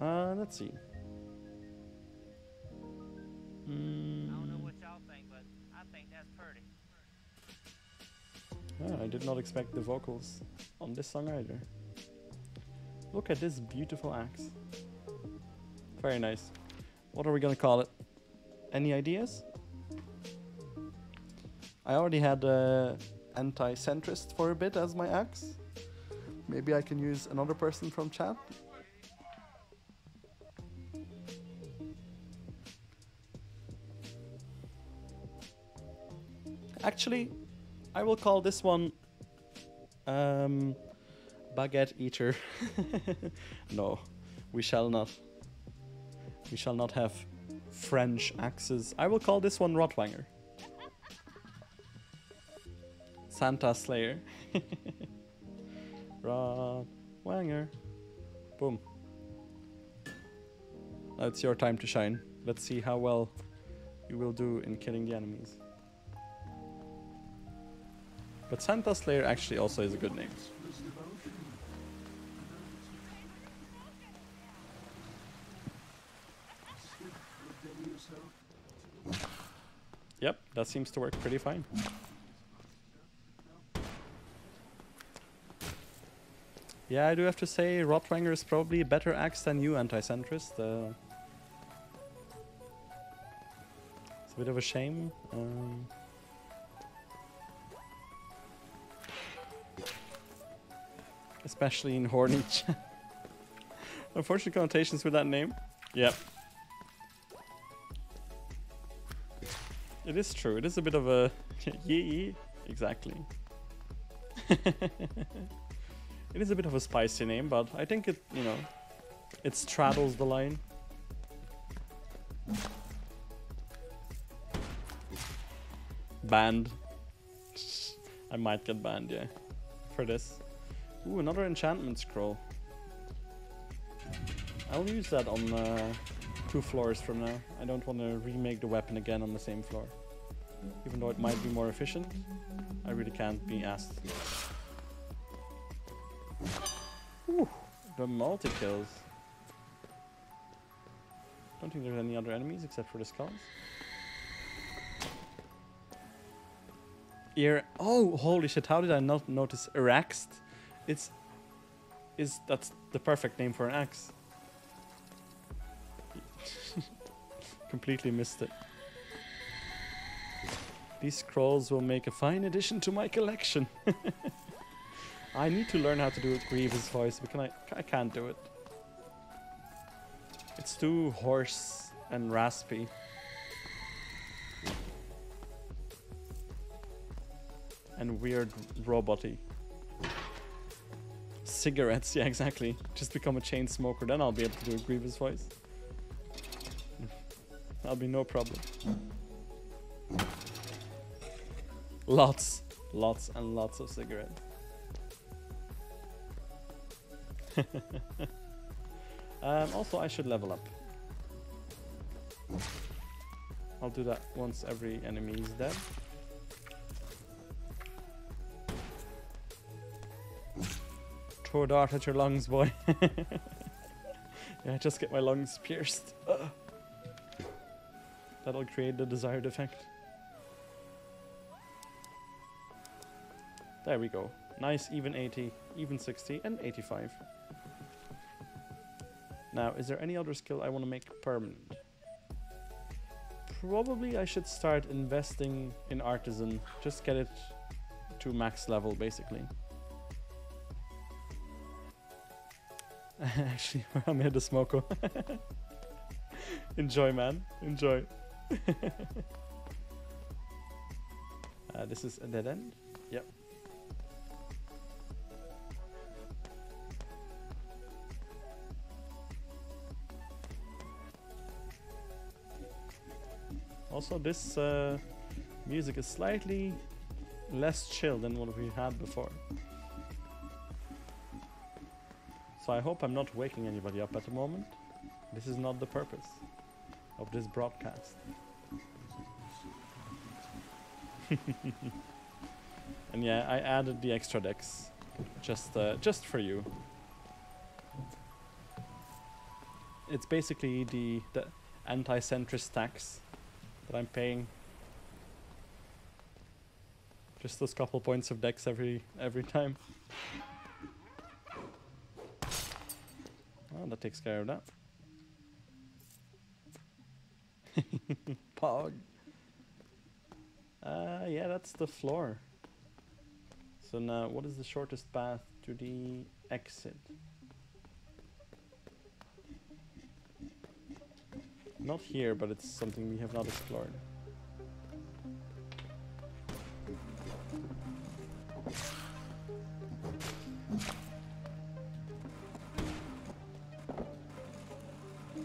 Uh, let's see. Mm. what y'all think, but I think that's pretty. Yeah, I did not expect the vocals on this song either. Look at this beautiful axe. Very nice. What are we gonna call it? Any ideas? I already had uh, anti-centrist for a bit as my axe. Maybe I can use another person from chat. Actually, I will call this one um, Baguette eater. [laughs] no, we shall not. We shall not have French axes. I will call this one Rotwanger. Santa Slayer. [laughs] Rotwanger. Boom. Now it's your time to shine. Let's see how well you will do in killing the enemies. But Santa Slayer actually also is a good name. Yep, that seems to work pretty fine. Yeah, I do have to say, Rotwanger is probably a better axe than you, anti-centrist. Uh, it's a bit of a shame. Um, especially in Hornich. [laughs] Unfortunate connotations with that name. Yep. It is true. It is a bit of a [laughs] yee. Exactly. [laughs] it is a bit of a spicy name, but I think it, you know, it straddles the line. Banned. I might get banned, yeah, for this. Ooh, another enchantment scroll. I'll use that on uh, two floors from now. I don't want to remake the weapon again on the same floor. Even though it might be more efficient, I really can't be asked. Ooh, the multi kills. Don't think there's any other enemies except for the skulls. Ear. Oh, holy shit! How did I not notice Araxed? It's is that's the perfect name for an axe. [laughs] Completely missed it. These scrolls will make a fine addition to my collection. [laughs] I need to learn how to do a Grievous voice, but can I? I can't do it. It's too hoarse and raspy. And weird roboty. Cigarettes, [laughs] yeah, exactly. Just become a chain smoker, then I'll be able to do a Grievous voice. [laughs] That'll be no problem. Lots, lots and lots of cigarettes. [laughs] um, also, I should level up. I'll do that once every enemy is dead. Throw a dart at your lungs, boy. [laughs] yeah, just get my lungs pierced. Ugh. [gasps] That'll create the desired effect. There we go. Nice even 80, even 60, and 85. Now, is there any other skill I want to make permanent? Probably I should start investing in Artisan. Just get it to max level, basically. [laughs] Actually, [laughs] I'm here to smoke. [laughs] Enjoy, man. Enjoy. uh, this is a dead end? Yep. Also, this uh, music is slightly less chill than what we had before. So I hope I'm not waking anybody up at the moment. This is not the purpose of this broadcast. [laughs] and yeah, I added the extra Dex just uh, just for you. It's basically the, the anti-centrist tax that I'm paying. Just those couple points of Dex every every time. [laughs] Oh, that takes care of that. Pog. Uh, yeah, that's the floor. So now, what is the shortest path to the exit? Not here, but it's something we have not explored.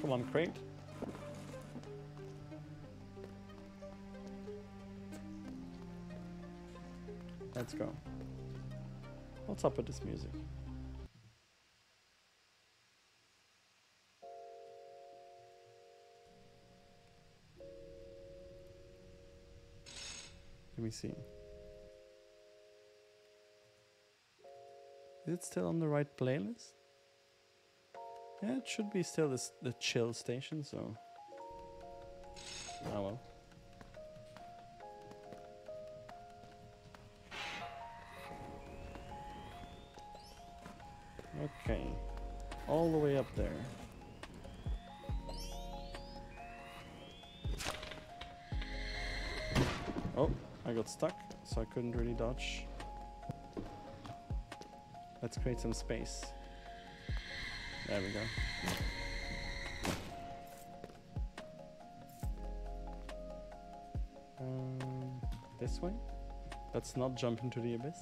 Come on, crate. Let's go. What's up with this music? Let me see. Is it still on the right playlist? Yeah, it should be still this, the chill station, so. Oh well. Okay. All the way up there. Oh, I got stuck, so I couldn't really dodge. Let's create some space. There we go. Um, this way? Let's not jump into the abyss.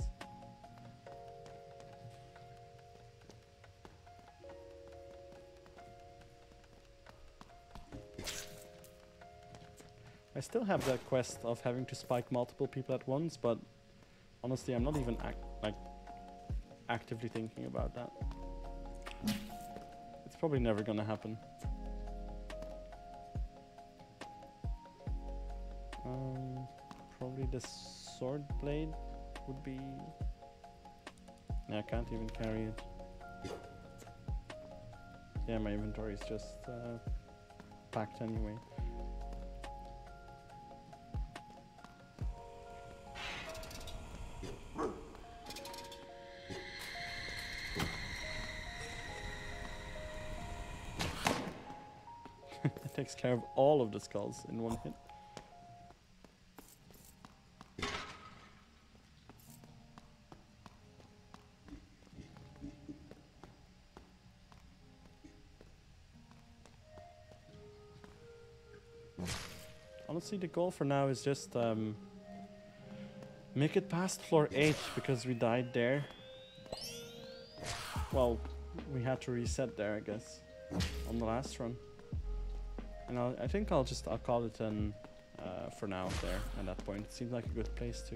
I still have that quest of having to spike multiple people at once, but honestly, I'm not even act like actively thinking about that. It's probably never gonna happen. Um, probably the sword blade would be. Yeah, I can't even carry it. Yeah, my inventory is just uh, packed anyway. Care of all of the skulls in one hit. Honestly, the goal for now is just um, make it past floor 8 because we died there. Well, we had to reset there, I guess, on the last run. And I'll, I think I'll just I'll call it an uh, for now there at that point. It seems like a good place to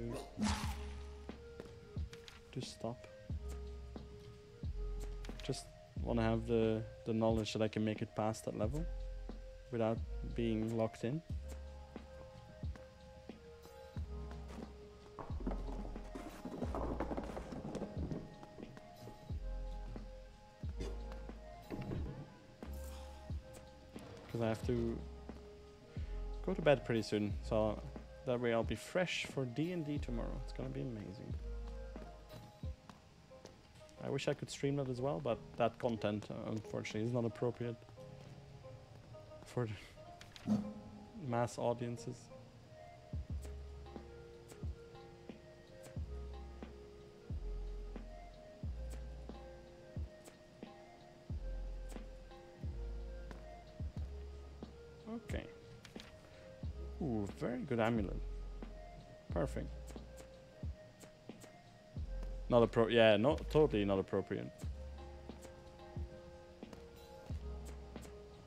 to stop. Just want to have the the knowledge that I can make it past that level without being locked in. Pretty soon, so that way I'll be fresh for D&D tomorrow. It's gonna be amazing. I wish I could stream that as well, but that content, uh, unfortunately, is not appropriate for [laughs] mass audiences. Very good amulet. Perfect. Not appro. Yeah, not totally not appropriate.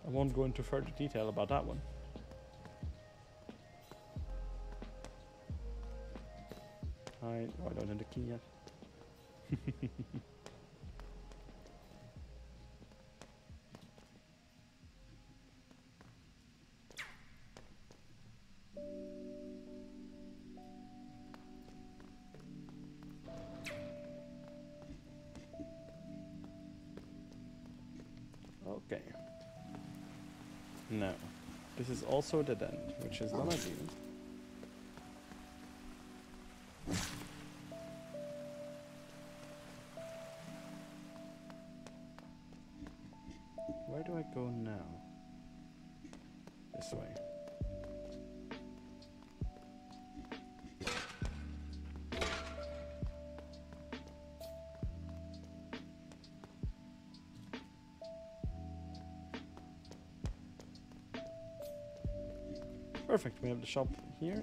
I won't go into further detail about that one. I, oh, I don't have the key yet. [laughs] also end, which is oh. not ideal. Perfect, we have the shop here.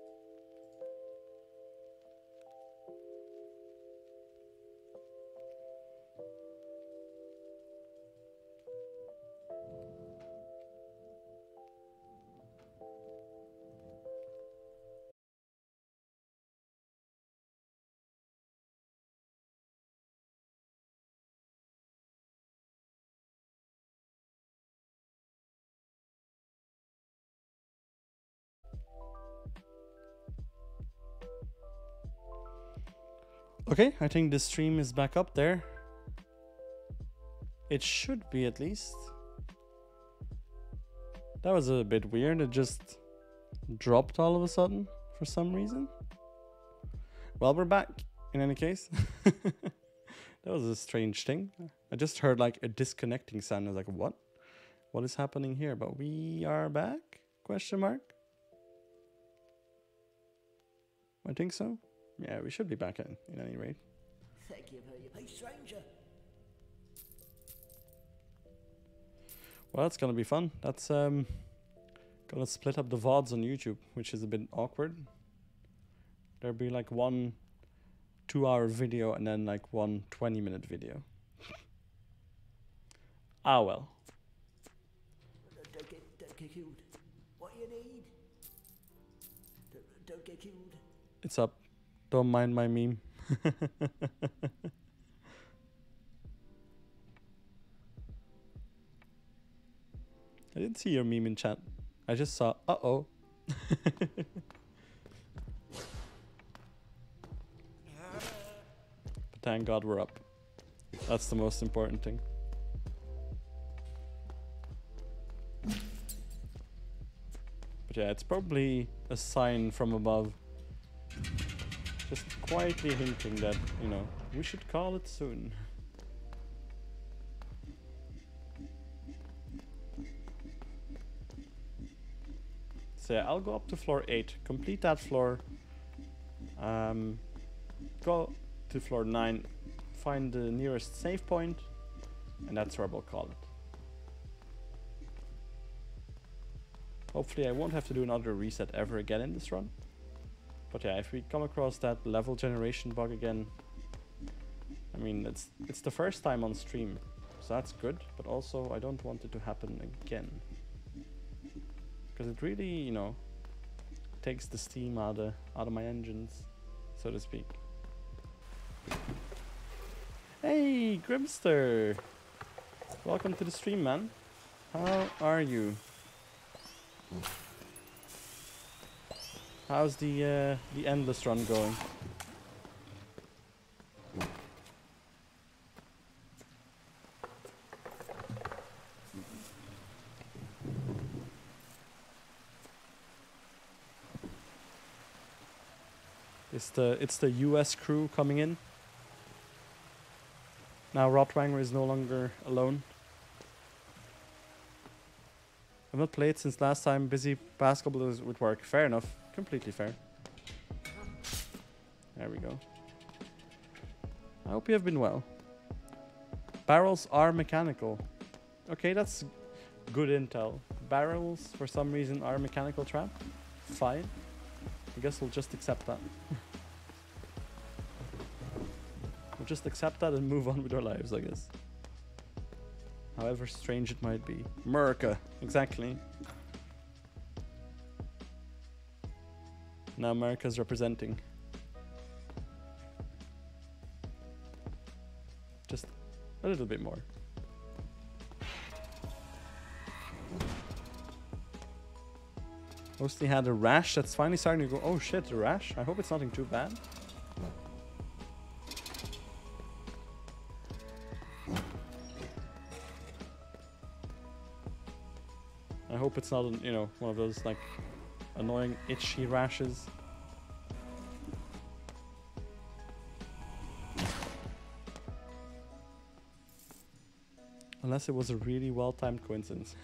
Okay, I think the stream is back up there. It should be at least. That was a bit weird. It just dropped all of a sudden for some reason. Well, we're back in any case. [laughs] that was a strange thing. I just heard like a disconnecting sound. I was like, what? What is happening here? But we are back? Question mark. I think so. Yeah, we should be back in, in any rate. Thank you for your peace, stranger. Well, that's gonna be fun. That's um gonna split up the VODs on YouTube, which is a bit awkward. There'll be like one two hour video and then like one 20 minute video. ah well. Don't, don't get, don't get killed. What you need? Don't, don't get killed. It's up. Don't mind my meme. [laughs] I didn't see your meme in chat. I just saw, uh oh. [laughs] but thank God we're up. That's the most important thing. But yeah, it's probably a sign from above. Just quietly hinting that, you know, we should call it soon. So yeah, I'll go up to floor 8, complete that floor, um, go to floor 9, find the nearest save point, and that's where we'll call it. Hopefully I won't have to do another reset ever again in this run. But yeah, if we come across that level generation bug again, I mean, it's it's the first time on stream, so that's good. But also, I don't want it to happen again because it really, you know, takes the steam out of out of my engines, so to speak. Hey, Grimster! Welcome to the stream, man. How are you? How's the uh, the endless run going? It's the it's the U.S. crew coming in. Now Rotwanger is no longer alone. I've not played since last time. Busy basketball with work. Fair enough. Completely fair. There we go. I hope you have been well. Barrels are mechanical. Okay, that's good intel. Barrels, for some reason, are mechanical trap. Fine. I guess we'll just accept that. [laughs] we'll just accept that and move on with our lives, I guess. However strange it might be. America, exactly. Now America's representing. Just a little bit more. Mostly had a rash that's finally starting to go, oh shit, a rash? I hope it's nothing too bad. I hope it's not, you know, one of those like annoying itchy rashes. Unless it was a really well-timed coincidence.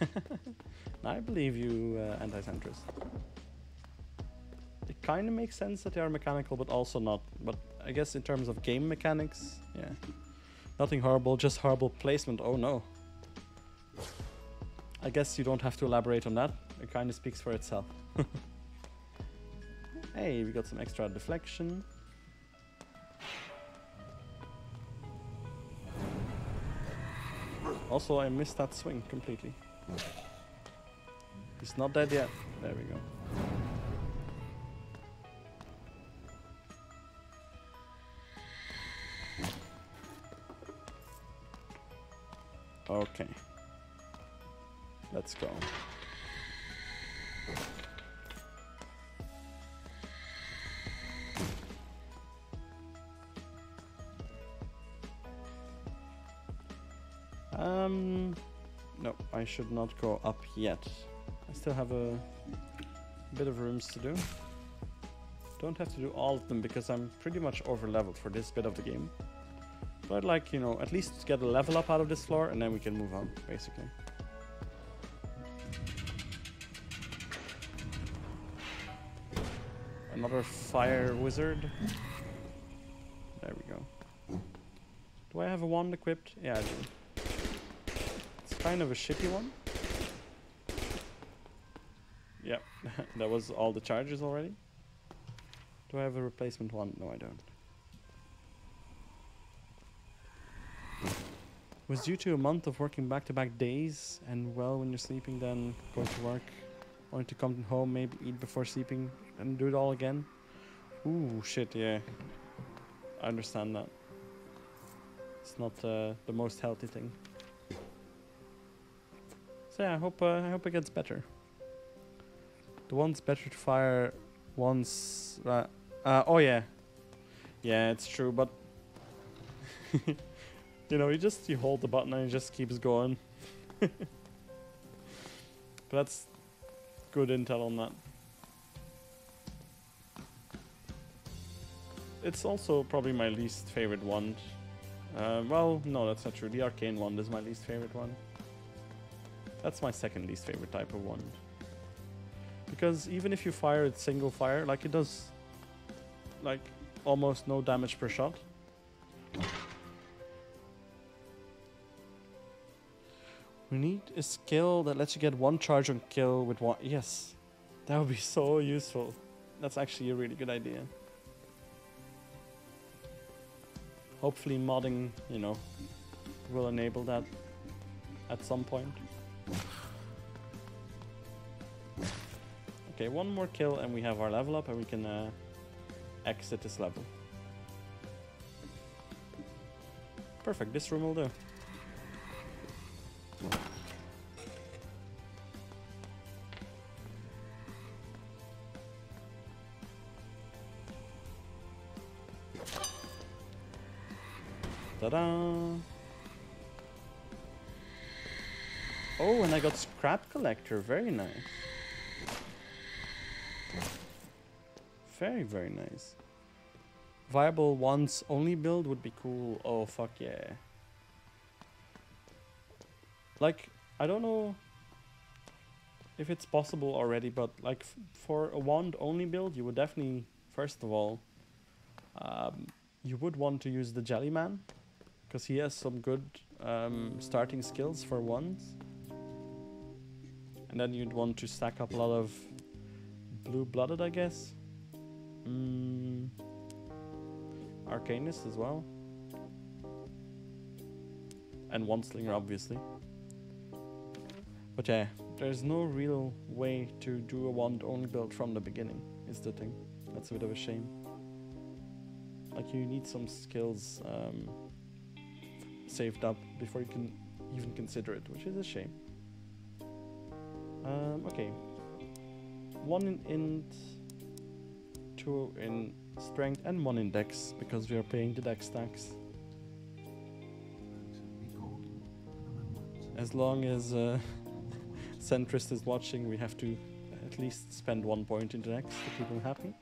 [laughs] I believe you, uh, anti-centrist. It kind of makes sense that they are mechanical, but also not. But I guess in terms of game mechanics, yeah. Nothing horrible, just horrible placement. Oh no. I guess you don't have to elaborate on that. It kind of speaks for itself. [laughs] hey, we got some extra deflection. Also, I missed that swing completely. He's not dead yet. There we go. Should not go up yet. I still have a bit of rooms to do. Don't have to do all of them because I'm pretty much over leveled for this bit of the game. But I'd like, you know, at least get a level up out of this floor and then we can move on, basically. Another fire wizard. There we go. Do I have a wand equipped? Yeah, I do. Kind of a shitty one. Yep, [laughs] that was all the charges already. Do I have a replacement one? No, I don't. Was due to a month of working back-to-back days, and well, when you're sleeping, then going to work, only to come home, maybe eat before sleeping, and do it all again. Ooh, shit, yeah. I understand that. It's not uh, the most healthy thing. So yeah, I hope uh, I hope it gets better. The one's better to fire once. Uh, uh, oh yeah, yeah, it's true. But [laughs] you know, you just you hold the button and it just keeps going. [laughs] but that's good intel on that. It's also probably my least favorite wand. Uh, well, no, that's not true. The arcane wand is my least favorite one. That's my second least favorite type of wand. Because even if you fire it single fire, like it does like almost no damage per shot. We need a skill that lets you get one charge on kill with one. Yes, that would be so useful. That's actually a really good idea. Hopefully, modding, you know, will enable that at some point. Okay, one more kill and we have our level up and we can uh, exit this level. Perfect, this room will do. Ta-da! Oh, and I got Scrap Collector, very nice. Very, very nice. Viable once only build would be cool. Oh, fuck yeah. Like, I don't know if it's possible already, but like for a wand only build, you would definitely, first of all, um, you would want to use the Jellyman because he has some good um, starting skills for wands. And then you'd want to stack up a lot of blue blooded, I guess. Mm, Arcanist as well. And One Slinger, obviously. But yeah, there's no real way to do a wand only build from the beginning, is the thing. That's a bit of a shame. Like, you need some skills um, saved up before you can even consider it, which is a shame. Um, okay. One in int, two in strength, and one in dex because we are paying the dex tax. As long as uh, [laughs] Centrist is watching, we have to at least spend one point in the dex to keep him happy.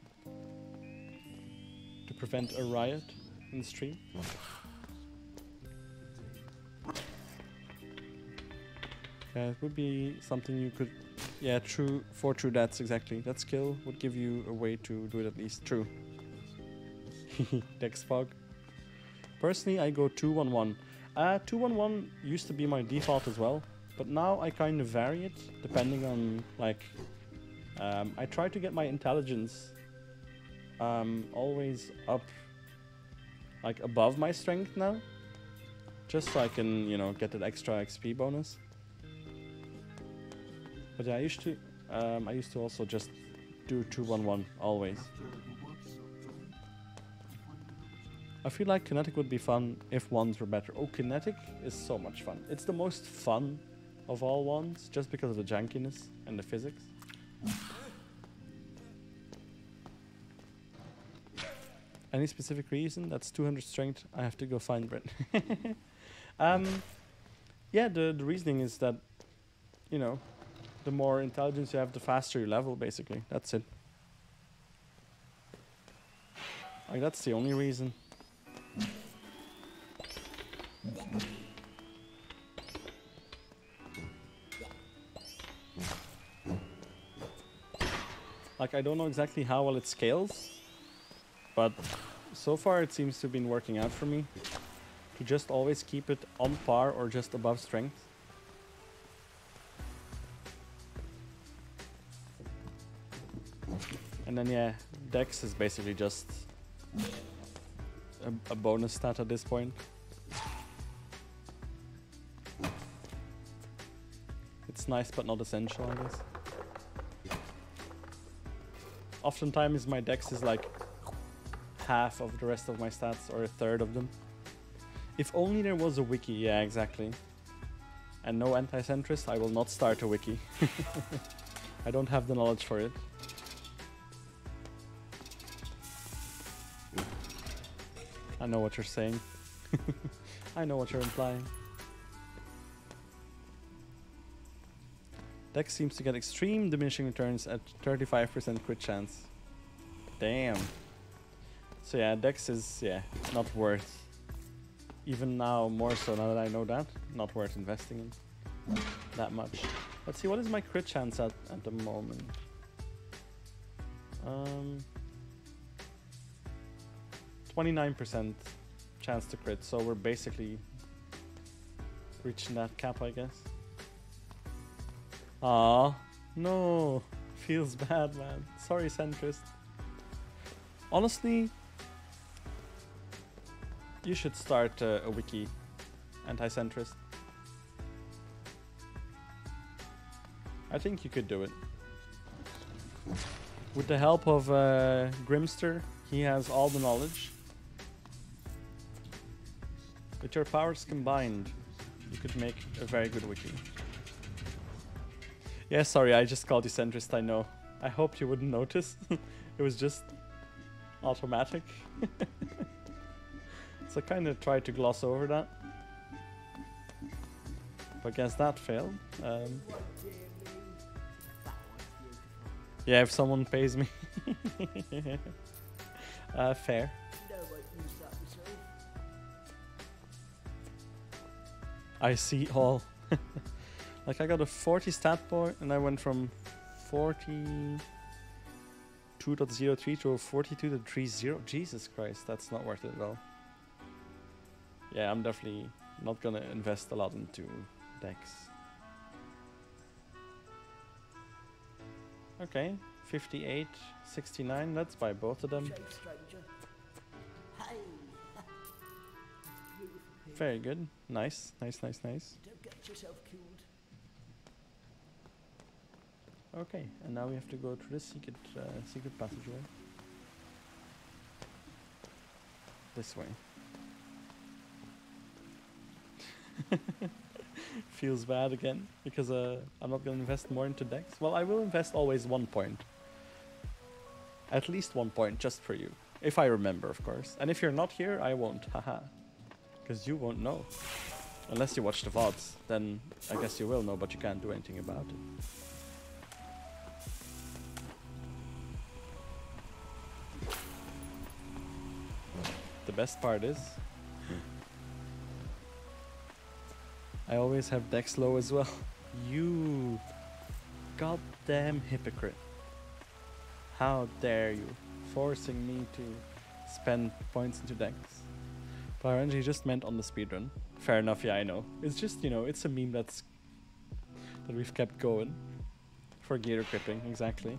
To prevent a riot in the stream. Yeah, it would be something you could. Yeah, true. For true, that's exactly. That skill would give you a way to do it at least. True. [laughs] Dex Pog. Personally, I go 2 1 1. Uh, 2 1 1 used to be my default as well, but now I kind of vary it depending on, like. Um, I try to get my intelligence um, always up, like above my strength now, just so I can, you know, get that extra XP bonus. But yeah, I used to, um, I used to also just do two one one always. I feel like kinetic would be fun if ones were better. Oh, kinetic is so much fun. It's the most fun of all ones, just because of the jankiness and the physics. Any specific reason? That's 200 strength. I have to go find Brent. [laughs] um, yeah, the, the reasoning is that you know, the more intelligence you have, the faster you level. Basically, that's it. Like that's the only reason. Like I don't know exactly how well it scales, but so far it seems to have been working out for me to just always keep it on par or just above strength. And then yeah, Dex is basically just a, a bonus stat at this point. It's nice but not essential, I guess. Oftentimes my Dex is like half of the rest of my stats or a third of them. If only there was a wiki, yeah, exactly. And no anti-centrist, I will not start a wiki. [laughs] I don't have the knowledge for it. I know what you're saying. [laughs] I know what you're implying. Dex seems to get extreme diminishing returns at 35% crit chance. Damn. So yeah, Dex is yeah not worth. Even now, more so now that I know that, not worth investing in that much. Let's see, what is my crit chance at at the moment? Um, 29% chance to crit, so we're basically reaching that cap, I guess. Ah, no, [laughs] feels bad, man. Sorry, centrist. Honestly, you should start uh, a wiki, anti-centrist. I think you could do it. With the help of uh, Grimster, he has all the knowledge. With your powers combined, you could make a very good wiki. Yeah, sorry, I just called you centrist, I know. I hoped you wouldn't notice. [laughs] it was just automatic. [laughs] so I kind of tried to gloss over that. But guess that failed. Um, yeah, if someone pays me. [laughs] uh, fair. I see all. like I got a 40 stat point and I went from 42.03 to a 42.30. Jesus Christ, that's not worth it at all. Yeah, I'm definitely not gonna invest a lot into Dex. Okay, 58, 69, let's buy both of them. Shame, stranger. Hey! Beautiful [laughs] pig. Very good. Nice, nice, nice, nice. Don't get yourself killed. Okay, and now we have to go through this secret uh, secret passageway. This way. [laughs] Feels bad again because uh, I'm not gonna invest more into Dex. Well, I will invest always one point. At least one point, just for you, if I remember, of course. And if you're not here, I won't. Haha, because you won't know unless you watch the VODs. Then I guess you will know, but you can't do anything about it. The best part is hmm. I always have Dex low as well. You goddamn hypocrite. How dare you forcing me to spend points into Dex. But I just meant on the speedrun. Fair enough, yeah, I know. It's just, you know, it's a meme that's that we've kept going. For gear equipping, exactly.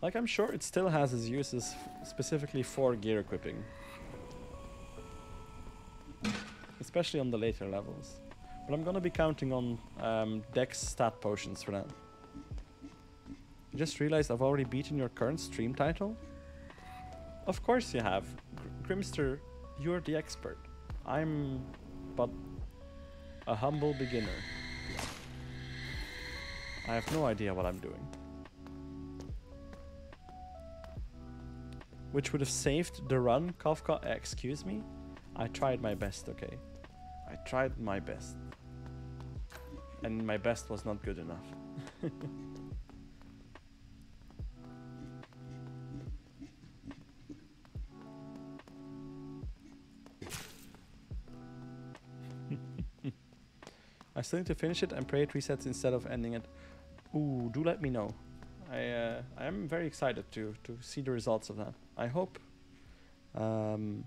Like, I'm sure it still has its uses specifically for gear equipping. Especially on the later levels. But I'm gonna be counting on um, Dex stat potions for that. Just realized I've already beaten your current stream title? Of course you have. Gr- Grimster, you're the expert. I'm but a humble beginner. I have no idea what I'm doing. Which would have saved the run, Kafka. Excuse me? I tried my best, okay? I tried my best. And my best was not good enough. [laughs] I still need to finish it and pray it resets instead of ending it. Ooh, do let me know. I uh, I am very excited to to see the results of that. I hope um,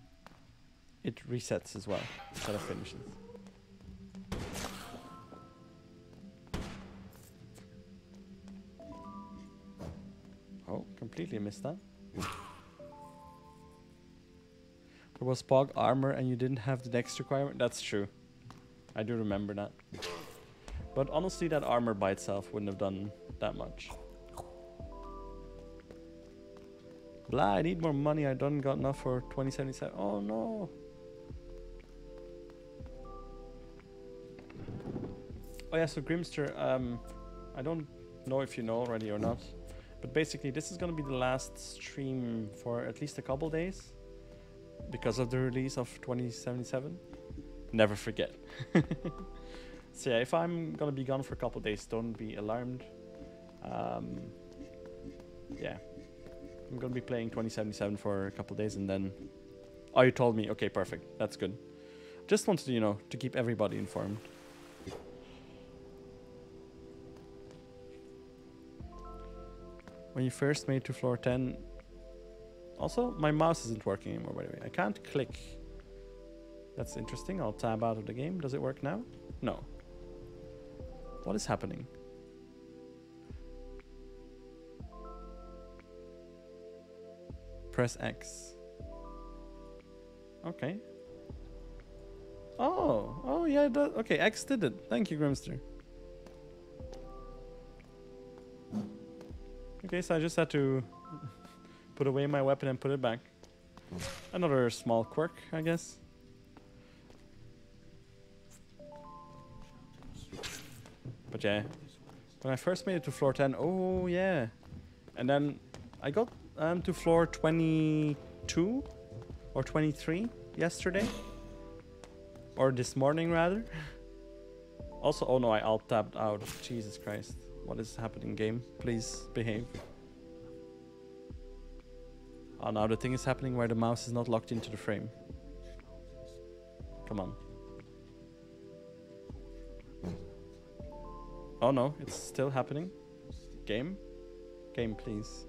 it resets as well instead of finishes. Oh, completely missed that. There was Pog armor and you didn't have the dex requirement? That's true. I do remember that. But honestly, that armor by itself wouldn't have done that much. Blah, I need more money. I don't got enough for 2077. Oh no. Oh yeah, so Grimster, um, I don't know if you know already or not, but basically this is gonna be the last stream for at least a couple days because of the release of 2077. Never forget. [laughs] so yeah, if I'm gonna be gone for a couple days, don't be alarmed. Um, yeah, I'm gonna be playing 2077 for a couple days and then. Oh, you told me. Okay, perfect. That's good. Just wanted to, you know, to keep everybody informed. When you first made to floor 10. Also, my mouse isn't working anymore, by the way. I can't click. That's interesting. I'll tab out of the game. Does it work now? No. What is happening? Press X. Okay. Oh, oh yeah, does. okay, X did it. Thank you, Grimster. Okay, so I just had to [laughs] put away my weapon and put it back. Another small quirk, I guess. But yeah, when I first made it to floor 10, oh yeah. And then I got um, to floor 22 or 23 yesterday. Or this morning, rather. [laughs] Also, oh no, I alt tabbed out. Jesus Christ. What is happening, game? Please behave. Oh, now the thing is happening where the mouse is not locked into the frame. Come on. Oh no, it's still happening. Game? Game, please.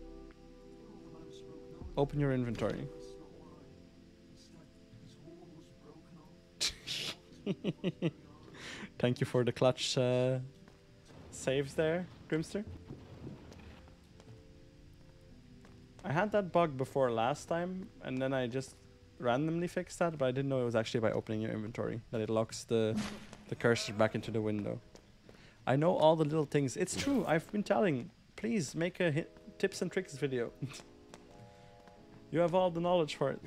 Open your inventory. [laughs] Thank you for the clutch uh, saves there, Grimster. I had that bug before last time, and then I just randomly fixed that, but I didn't know it was actually by opening your inventory that it locks the the cursor back into the window. I know all the little things. It's true. I've been telling. Please make a tips and tricks video. [laughs] you have all the knowledge for it.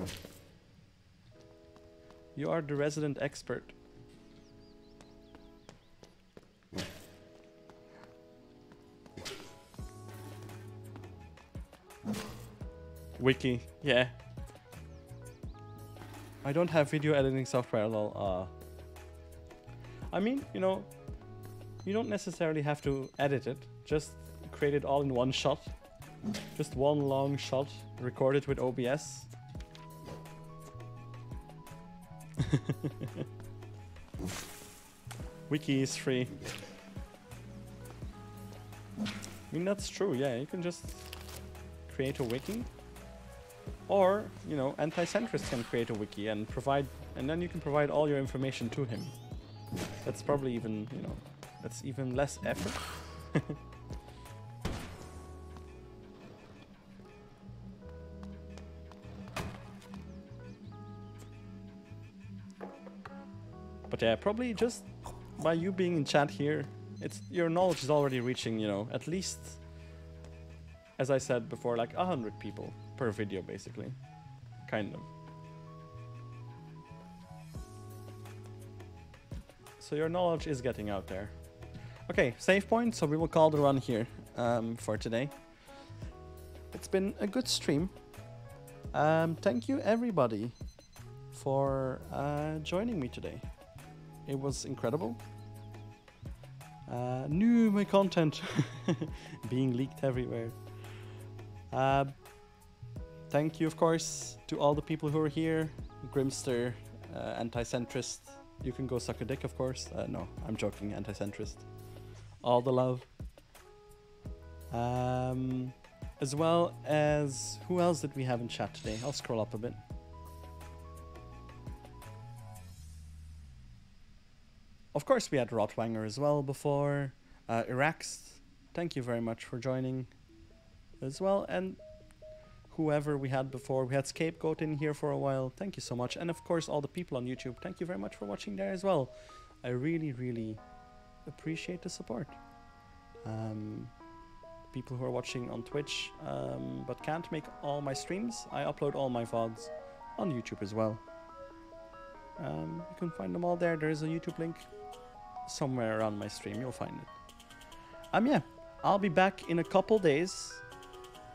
You are the resident expert. Wiki, yeah. I don't have video editing software, lol. Uh, I mean, you know, you don't necessarily have to edit it. Just create it all in one shot. Just one long shot, record it with OBS. [laughs] Wiki is free. I mean, that's true, yeah. You can just create a wiki. Or, you know, anti-centrists can create a wiki and provide, and then you can provide all your information to him. That's probably even, you know, that's even less effort. [laughs] but yeah, probably just by you being in chat here, it's your knowledge is already reaching, you know, at least, as I said before, like a hundred people per video, basically, kind of. So your knowledge is getting out there. Okay, save point. So we will call the run here um, for today. It's been a good stream. Um, thank you everybody for uh, joining me today. It was incredible. Uh, new my content [laughs] being leaked everywhere. Uh, thank you, of course, to all the people who are here. Grimster, uh, anti-centrist. You can go suck a dick, of course. Uh, no, I'm joking. Anti-centrist. All the love. Um, as well as who else did we have in chat today? I'll scroll up a bit. Of course, we had Rotwanger as well before. Uh, Irax, thank you very much for joining as well. And whoever we had before, we had Scapegoat in here for a while. Thank you so much. And of course, all the people on YouTube, thank you very much for watching there as well. I really, really appreciate the support. Um, people who are watching on Twitch um, but can't make all my streams, I upload all my VODs on YouTube as well. Um, you can find them all there. There is a YouTube link somewhere around my stream. You'll find it. Um, yeah, I'll be back in a couple days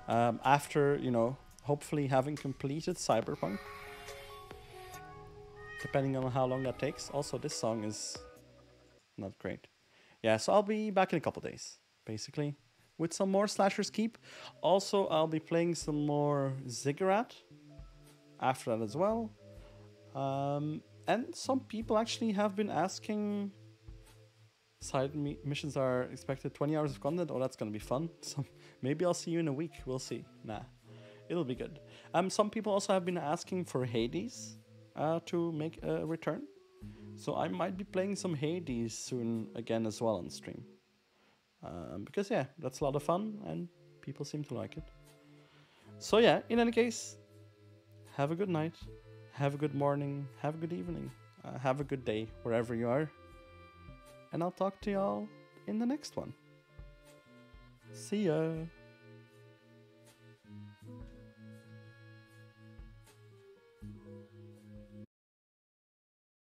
um, after, you know, hopefully having completed Cyberpunk. Depending on how long that takes. Also, this song is not great. Yeah, so I'll be back in a couple days, basically, with some more Slashers Keep. Also, I'll be playing some more Ziggurat after that as well. Um, and some people actually have been asking side mi- missions are expected 20 hours of content. Oh that's gonna be fun. [laughs] So maybe i'll see you in a week. We'll see. Nah it'll be good. Um some people also have been asking for hades uh, to make a return so i might be playing some hades soon again as well on stream um, because yeah that's a lot of fun and people seem to like it so yeah in any case have a good night have a good morning have a good evening uh, have a good day wherever you are and I'll talk to y'all in the next one. See ya.